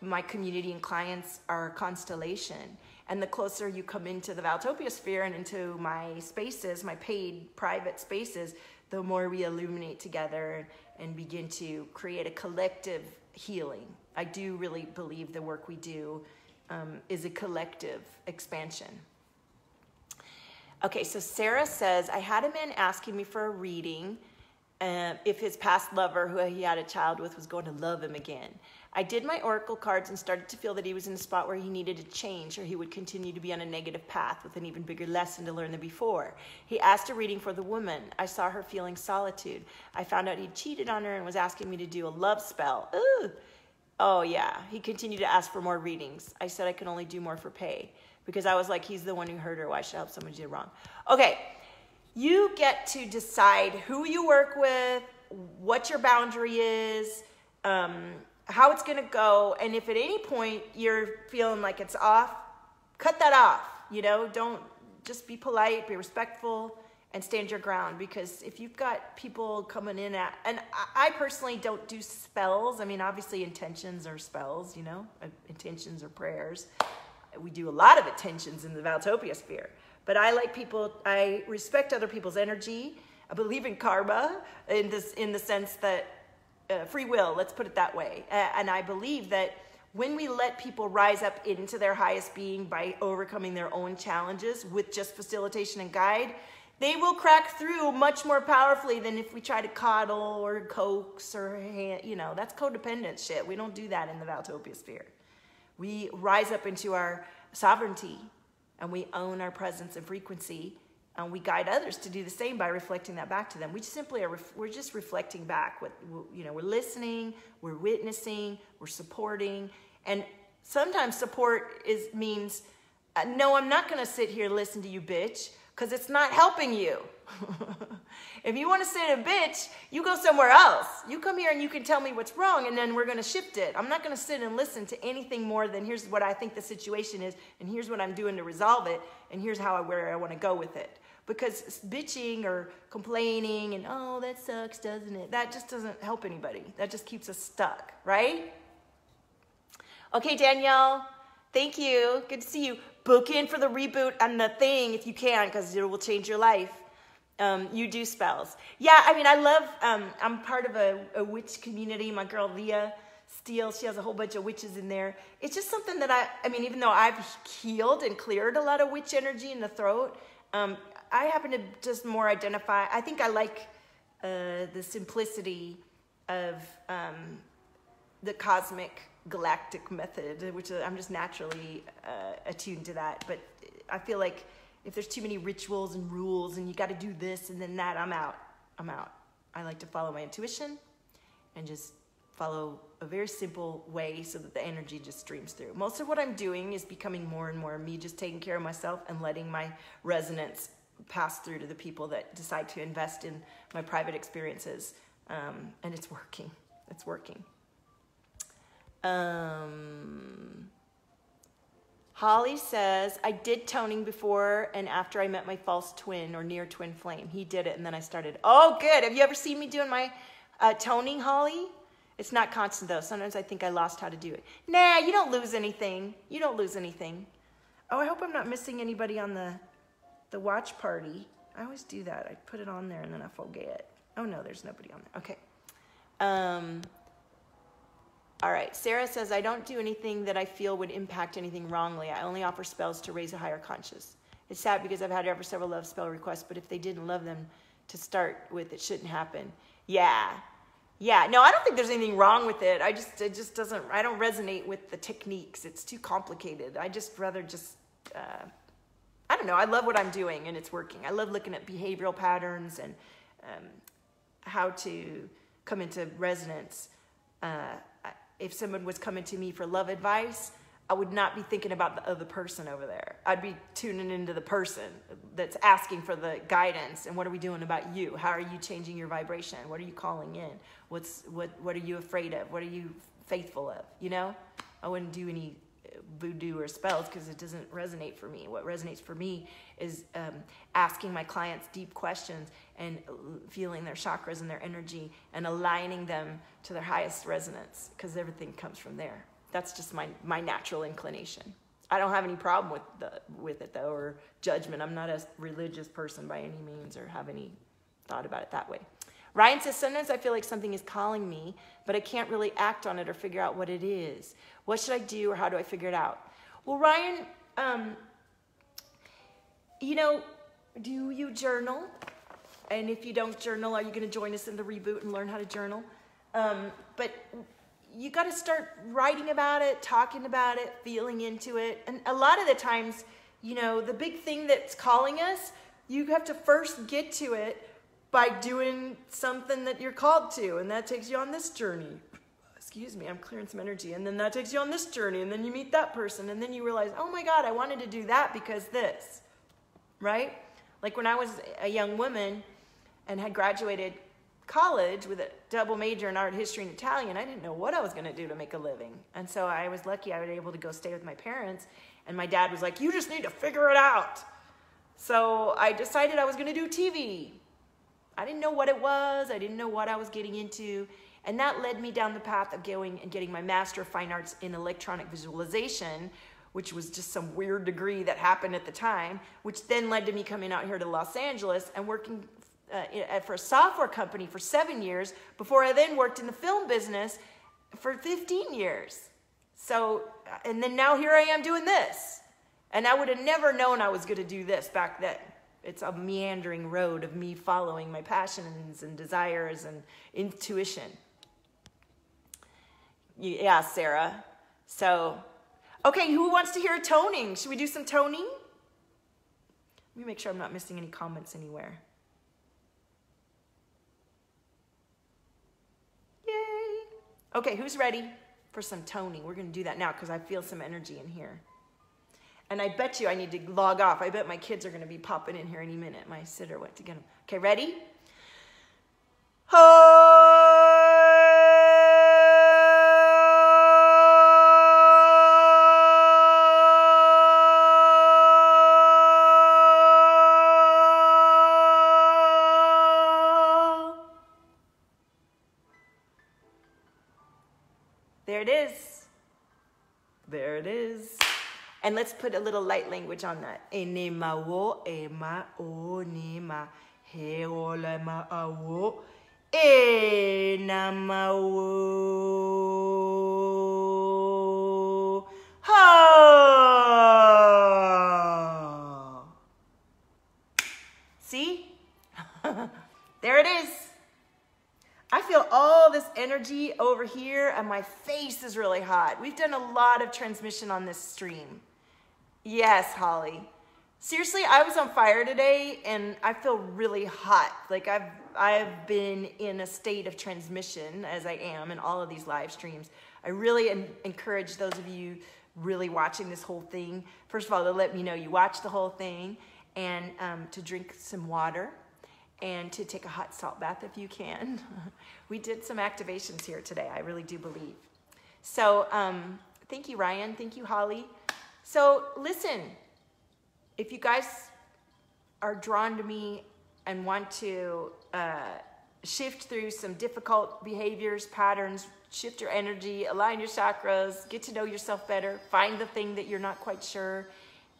S2: my community and clients are a constellation. And the closer you come into the Valtopia sphere and into my spaces, my paid private spaces, the more we illuminate together and begin to create a collective healing. I do really believe the work we do um, is a collective expansion. Okay, so Sarah says, I had a man asking me for a reading uh, if his past lover, who he had a child with, was going to love him again. I did my oracle cards and started to feel that he was in a spot where he needed to change or he would continue to be on a negative path with an even bigger lesson to learn than before. He asked a reading for the woman. I saw her feeling solitude. I found out he'd cheated on her and was asking me to do a love spell. Ooh. Oh, yeah. He continued to ask for more readings. I said I could only do more for pay because I was like, he's the one who hurt her. Why should I help someone do wrong? Okay. You get to decide who you work with, what your boundary is. Um, how it's going to go. And if at any point you're feeling like it's off, cut that off. You know, don't just be polite, be respectful, and stand your ground. Because if you've got people coming in at, and I personally don't do spells. I mean, obviously, intentions are spells, you know, uh, intentions are prayers. We do a lot of intentions in the Valtopia sphere. But I like people, I respect other people's energy. I believe in karma in this in the sense that uh, free will, let's put it that way. Uh, and I believe that when we let people rise up into their highest being by overcoming their own challenges with just facilitation and guide, they will crack through much more powerfully than if we try to coddle or coax or, you know, that's codependent shit. We don't do that in the Valtopia sphere. We rise up into our sovereignty and we own our presence and frequency and we guide others to do the same by reflecting that back to them. We simply are, we're just reflecting back what, you know, we're listening, we're witnessing, we're supporting. And sometimes support is, means, uh, no, I'm not going to sit here and listen to you, bitch, because it's not helping you. if you want to sit a bitch, you go somewhere else. You come here and you can tell me what's wrong, and then we're going to shift it. I'm not going to sit and listen to anything more than here's what I think the situation is, and here's what I'm doing to resolve it, and here's how I, where I want to go with it because bitching or complaining and oh that sucks doesn't it that just doesn't help anybody that just keeps us stuck right okay danielle thank you good to see you book in for the reboot and the thing if you can because it will change your life um, you do spells yeah i mean i love um, i'm part of a, a witch community my girl leah Steele. She has a whole bunch of witches in there. It's just something that I, I mean, even though I've healed and cleared a lot of witch energy in the throat, um, I happen to just more identify, I think I like uh, the simplicity of um, the cosmic galactic method, which I'm just naturally uh, attuned to that. But I feel like if there's too many rituals and rules and you got to do this and then that, I'm out. I'm out. I like to follow my intuition and just follow a very simple way so that the energy just streams through. Most of what I'm doing is becoming more and more me just taking care of myself and letting my resonance pass through to the people that decide to invest in my private experiences. Um, and it's working. It's working. Um, Holly says, I did toning before and after I met my false twin or near twin flame. He did it and then I started. Oh, good. Have you ever seen me doing my Uh, toning, Holly. It's not constant though. Sometimes I think I lost how to do it. Nah, you don't lose anything. You don't lose anything. Oh, I hope I'm not missing anybody on the the watch party. I always do that. I put it on there and then I forget. Oh no, there's nobody on there. Okay. Um, all right. Sarah says, I don't do anything that I feel would impact anything wrongly. I only offer spells to raise a higher conscious. It's sad because I've had ever several love spell requests, but if they didn't love them to start with, it shouldn't happen. Yeah. Yeah. No, I don't think there's anything wrong with it. I just, it just doesn't, I don't resonate with the techniques. It's too complicated. I just rather just, uh, I don't know. I love what I'm doing and it's working. I love looking at behavioral patterns and um, how to come into resonance. Uh, if someone was coming to me for love advice, I would not be thinking about the other person over there. I'd be tuning into the person that's asking for the guidance and what are we doing about you? How are you changing your vibration? What are you calling in? What's what what are you afraid of? What are you faithful of? You know? I wouldn't do any voodoo or spells because it doesn't resonate for me. What resonates for me is um, asking my clients deep questions and feeling their chakras and their energy and aligning them to their highest resonance because everything comes from there. That's just my, my natural inclination. I don't have any problem with the with it though or judgment. I'm not a religious person by any means or have any thought about it that way. Ryan says, Sometimes I feel like something is calling me, but I can't really act on it or figure out what it is. What should I do or how do I figure it out? Well, Ryan, um, you know, do you journal? And if you don't journal, are you going to join us in the reboot and learn how to journal? Um, but you got to start writing about it, talking about it, feeling into it. And a lot of the times, you know, the big thing that's calling us, you have to first get to it by doing something that you're called to, and that takes you on this journey. Excuse me, I'm clearing some energy. And then that takes you on this journey, and then you meet that person, and then you realize, oh my God, I wanted to do that because this, right? Like when I was a young woman and had graduated college with a double major in art history and Italian, I didn't know what I was going to do to make a living. And so I was lucky I was able to go stay with my parents. And my dad was like, You just need to figure it out. So I decided I was going to do TV. I didn't know what it was. I didn't know what I was getting into. And that led me down the path of going and getting my Master of Fine Arts in Electronic Visualization, which was just some weird degree that happened at the time, which then led to me coming out here to Los Angeles and working uh, for a software company for seven years before I then worked in the film business for 15 years. So, uh, and then now here I am doing this. And I would have never known I was going to do this back then it's a meandering road of me following my passions and desires and intuition. Yeah, Sarah. So, okay, who wants to hear toning? Should we do some toning? Let me make sure I'm not missing any comments anywhere. Yay. Okay, who's ready for some toning? We're going to do that now because I feel some energy in here. And I bet you I need to log off. I bet my kids are going to be popping in here any minute. My sitter went to get them. Okay, ready? There let's put a little light language on that. Enema wo ema o nima he ola ma awo enama wo ha. See? there it is. I feel all this energy over here and my face is really hot. We've done a lot of transmission on this stream. Yes, Holly. Seriously, I was on fire today and I feel really hot. Like I've I've been in a state of transmission as I am in all of these live streams. I really encourage those of you really watching this whole thing, first of all, to let me know you watched the whole thing and um, to drink some water and to take a hot salt bath if you can. we did some activations here today, I really do believe. So um, thank you, Ryan. Thank you, Holly. So listen, if you guys are drawn to me and want to uh, shift through some difficult behaviors, patterns, shift your energy, align your chakras, get to know yourself better, find the thing that you're not quite sure,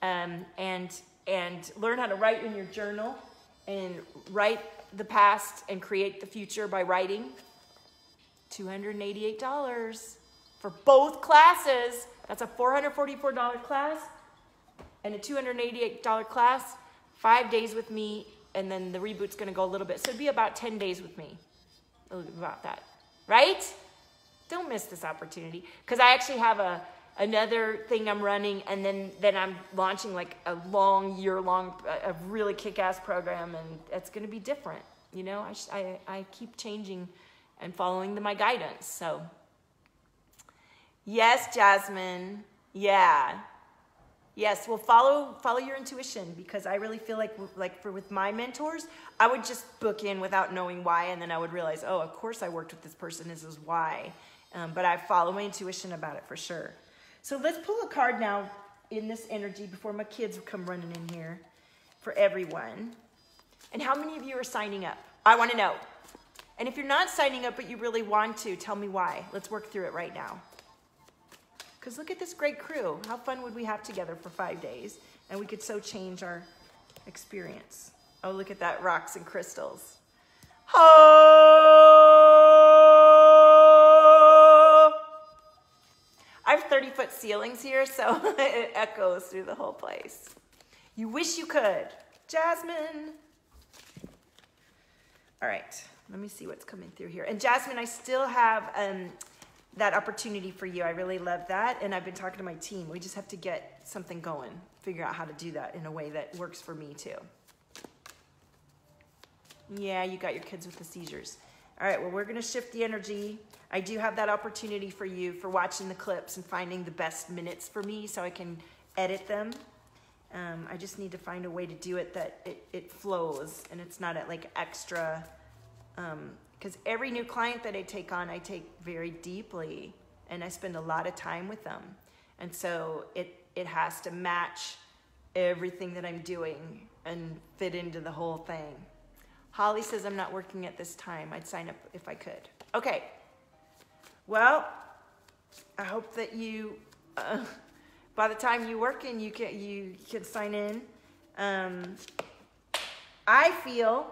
S2: um, and and learn how to write in your journal and write the past and create the future by writing. $288 for both classes. That's a $444 class and a $288 class, five days with me, and then the reboot's gonna go a little bit. So it'd be about 10 days with me, about that, right? Don't miss this opportunity. Because I actually have a another thing I'm running, and then, then I'm launching like a long, year-long, a really kick-ass program, and it's gonna be different. You know, I, I, I keep changing and following the, my guidance, so. Yes, Jasmine, yeah. Yes, well, follow follow your intuition because I really feel like like for with my mentors, I would just book in without knowing why, and then I would realize, oh, of course I worked with this person. This is why. Um, but I follow my intuition about it for sure. So let's pull a card now in this energy before my kids come running in here for everyone. And how many of you are signing up? I want to know. And if you're not signing up but you really want to, tell me why. Let's work through it right now. Because look at this great crew. How fun would we have together for five days? And we could so change our experience. Oh, look at that rocks and crystals. Oh! I have 30 foot ceilings here, so it echoes through the whole place. You wish you could. Jasmine. All right, let me see what's coming through here. And Jasmine, I still have um, that opportunity for you. I really love that. And I've been talking to my team. We just have to get something going, figure out how to do that in a way that works for me too. Yeah, you got your kids with the seizures. All right, well, we're going to shift the energy. I do have that opportunity for you for watching the clips and finding the best minutes for me so I can edit them. Um, I just need to find a way to do it that it, it flows and it's not at like extra um, because every new client that I take on, I take very deeply and I spend a lot of time with them. And so it, it has to match everything that I'm doing and fit into the whole thing. Holly says, I'm not working at this time. I'd sign up if I could. Okay. Well, I hope that you, uh, by the time you work in, you can, you can sign in. Um, I feel,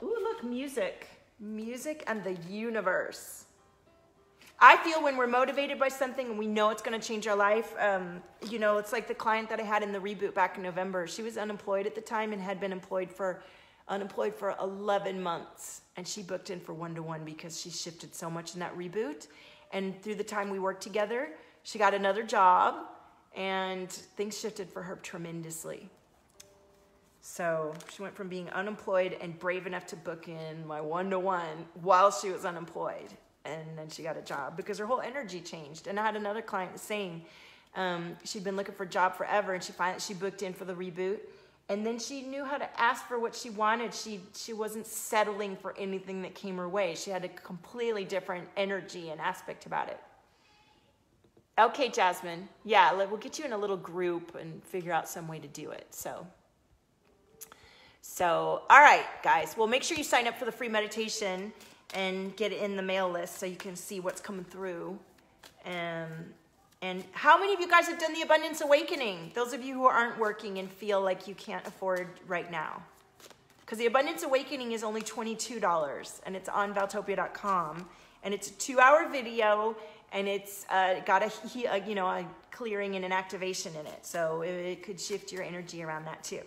S2: ooh, look, music music and the universe. I feel when we're motivated by something and we know it's going to change our life, um, you know, it's like the client that I had in the reboot back in November. She was unemployed at the time and had been employed for unemployed for 11 months, and she booked in for one to one because she shifted so much in that reboot. And through the time we worked together, she got another job, and things shifted for her tremendously. So she went from being unemployed and brave enough to book in my one to one while she was unemployed. And then she got a job because her whole energy changed. And I had another client the same. Um, she'd been looking for a job forever and she finally she booked in for the reboot. And then she knew how to ask for what she wanted. She she wasn't settling for anything that came her way. She had a completely different energy and aspect about it. Okay, Jasmine. Yeah, we'll get you in a little group and figure out some way to do it. So so, all right, guys. Well, make sure you sign up for the free meditation and get in the mail list so you can see what's coming through. Um, and how many of you guys have done the Abundance Awakening? Those of you who aren't working and feel like you can't afford right now. Because the Abundance Awakening is only $22 and it's on valtopia.com. And it's a two hour video and it's uh, got a, a, you know, a clearing and an activation in it. So it could shift your energy around that too.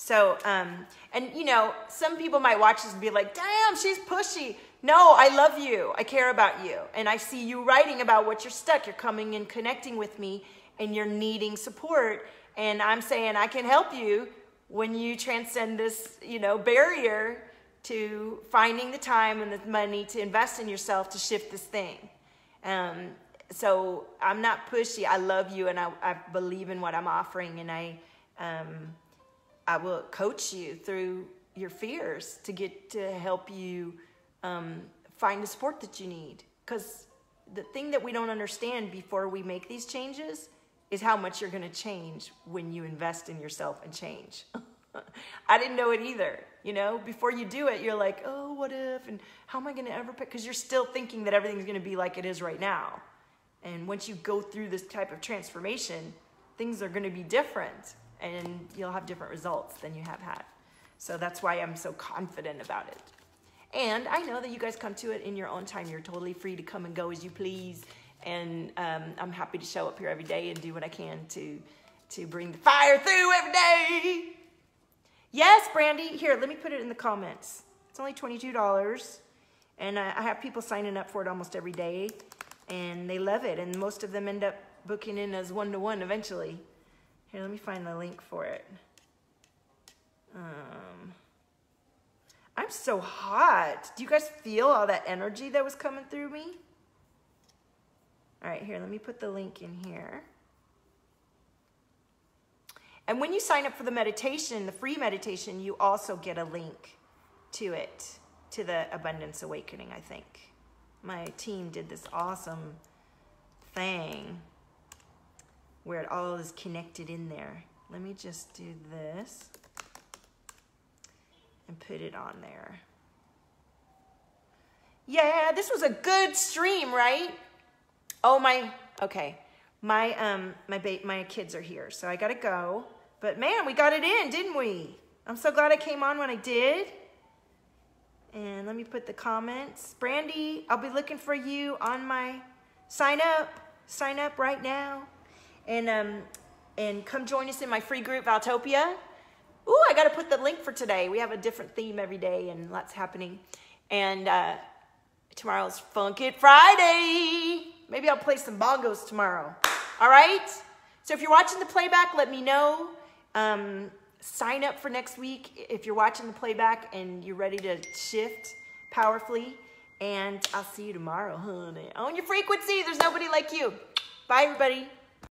S2: So, um, and you know, some people might watch this and be like, damn, she's pushy. No, I love you. I care about you. And I see you writing about what you're stuck. You're coming and connecting with me and you're needing support. And I'm saying I can help you when you transcend this, you know, barrier to finding the time and the money to invest in yourself to shift this thing. Um, so I'm not pushy. I love you and I, I believe in what I'm offering and I, um, I will coach you through your fears to get to help you um, find the support that you need. Because the thing that we don't understand before we make these changes is how much you're going to change when you invest in yourself and change. I didn't know it either. You know, before you do it, you're like, oh, what if? And how am I going to ever pick? Because you're still thinking that everything's going to be like it is right now. And once you go through this type of transformation, things are going to be different and you'll have different results than you have had. So that's why I'm so confident about it. And I know that you guys come to it in your own time. You're totally free to come and go as you please. And um, I'm happy to show up here every day and do what I can to, to bring the fire through every day. Yes, Brandy. Here, let me put it in the comments. It's only $22. And I, have people signing up for it almost every day. And they love it. And most of them end up booking in as one-to-one -one eventually. Here, let me find the link for it. Um, I'm so hot. Do you guys feel all that energy that was coming through me? All right, here, let me put the link in here. And when you sign up for the meditation, the free meditation, you also get a link to it, to the Abundance Awakening, I think. My team did this awesome thing where it all is connected in there. Let me just do this and put it on there. Yeah, this was a good stream, right? Oh my, okay. My um my ba- my kids are here, so I got to go. But man, we got it in, didn't we? I'm so glad I came on when I did. And let me put the comments. Brandy, I'll be looking for you on my sign up. Sign up right now. And um and come join us in my free group Valtopia. Ooh, I got to put the link for today. We have a different theme every day and lots happening. And uh, tomorrow's Funk It Friday. Maybe I'll play some bongos tomorrow. All right? So if you're watching the playback, let me know. Um, sign up for next week if you're watching the playback and you're ready to shift powerfully. And I'll see you tomorrow, honey. Own your frequency. There's nobody like you. Bye, everybody.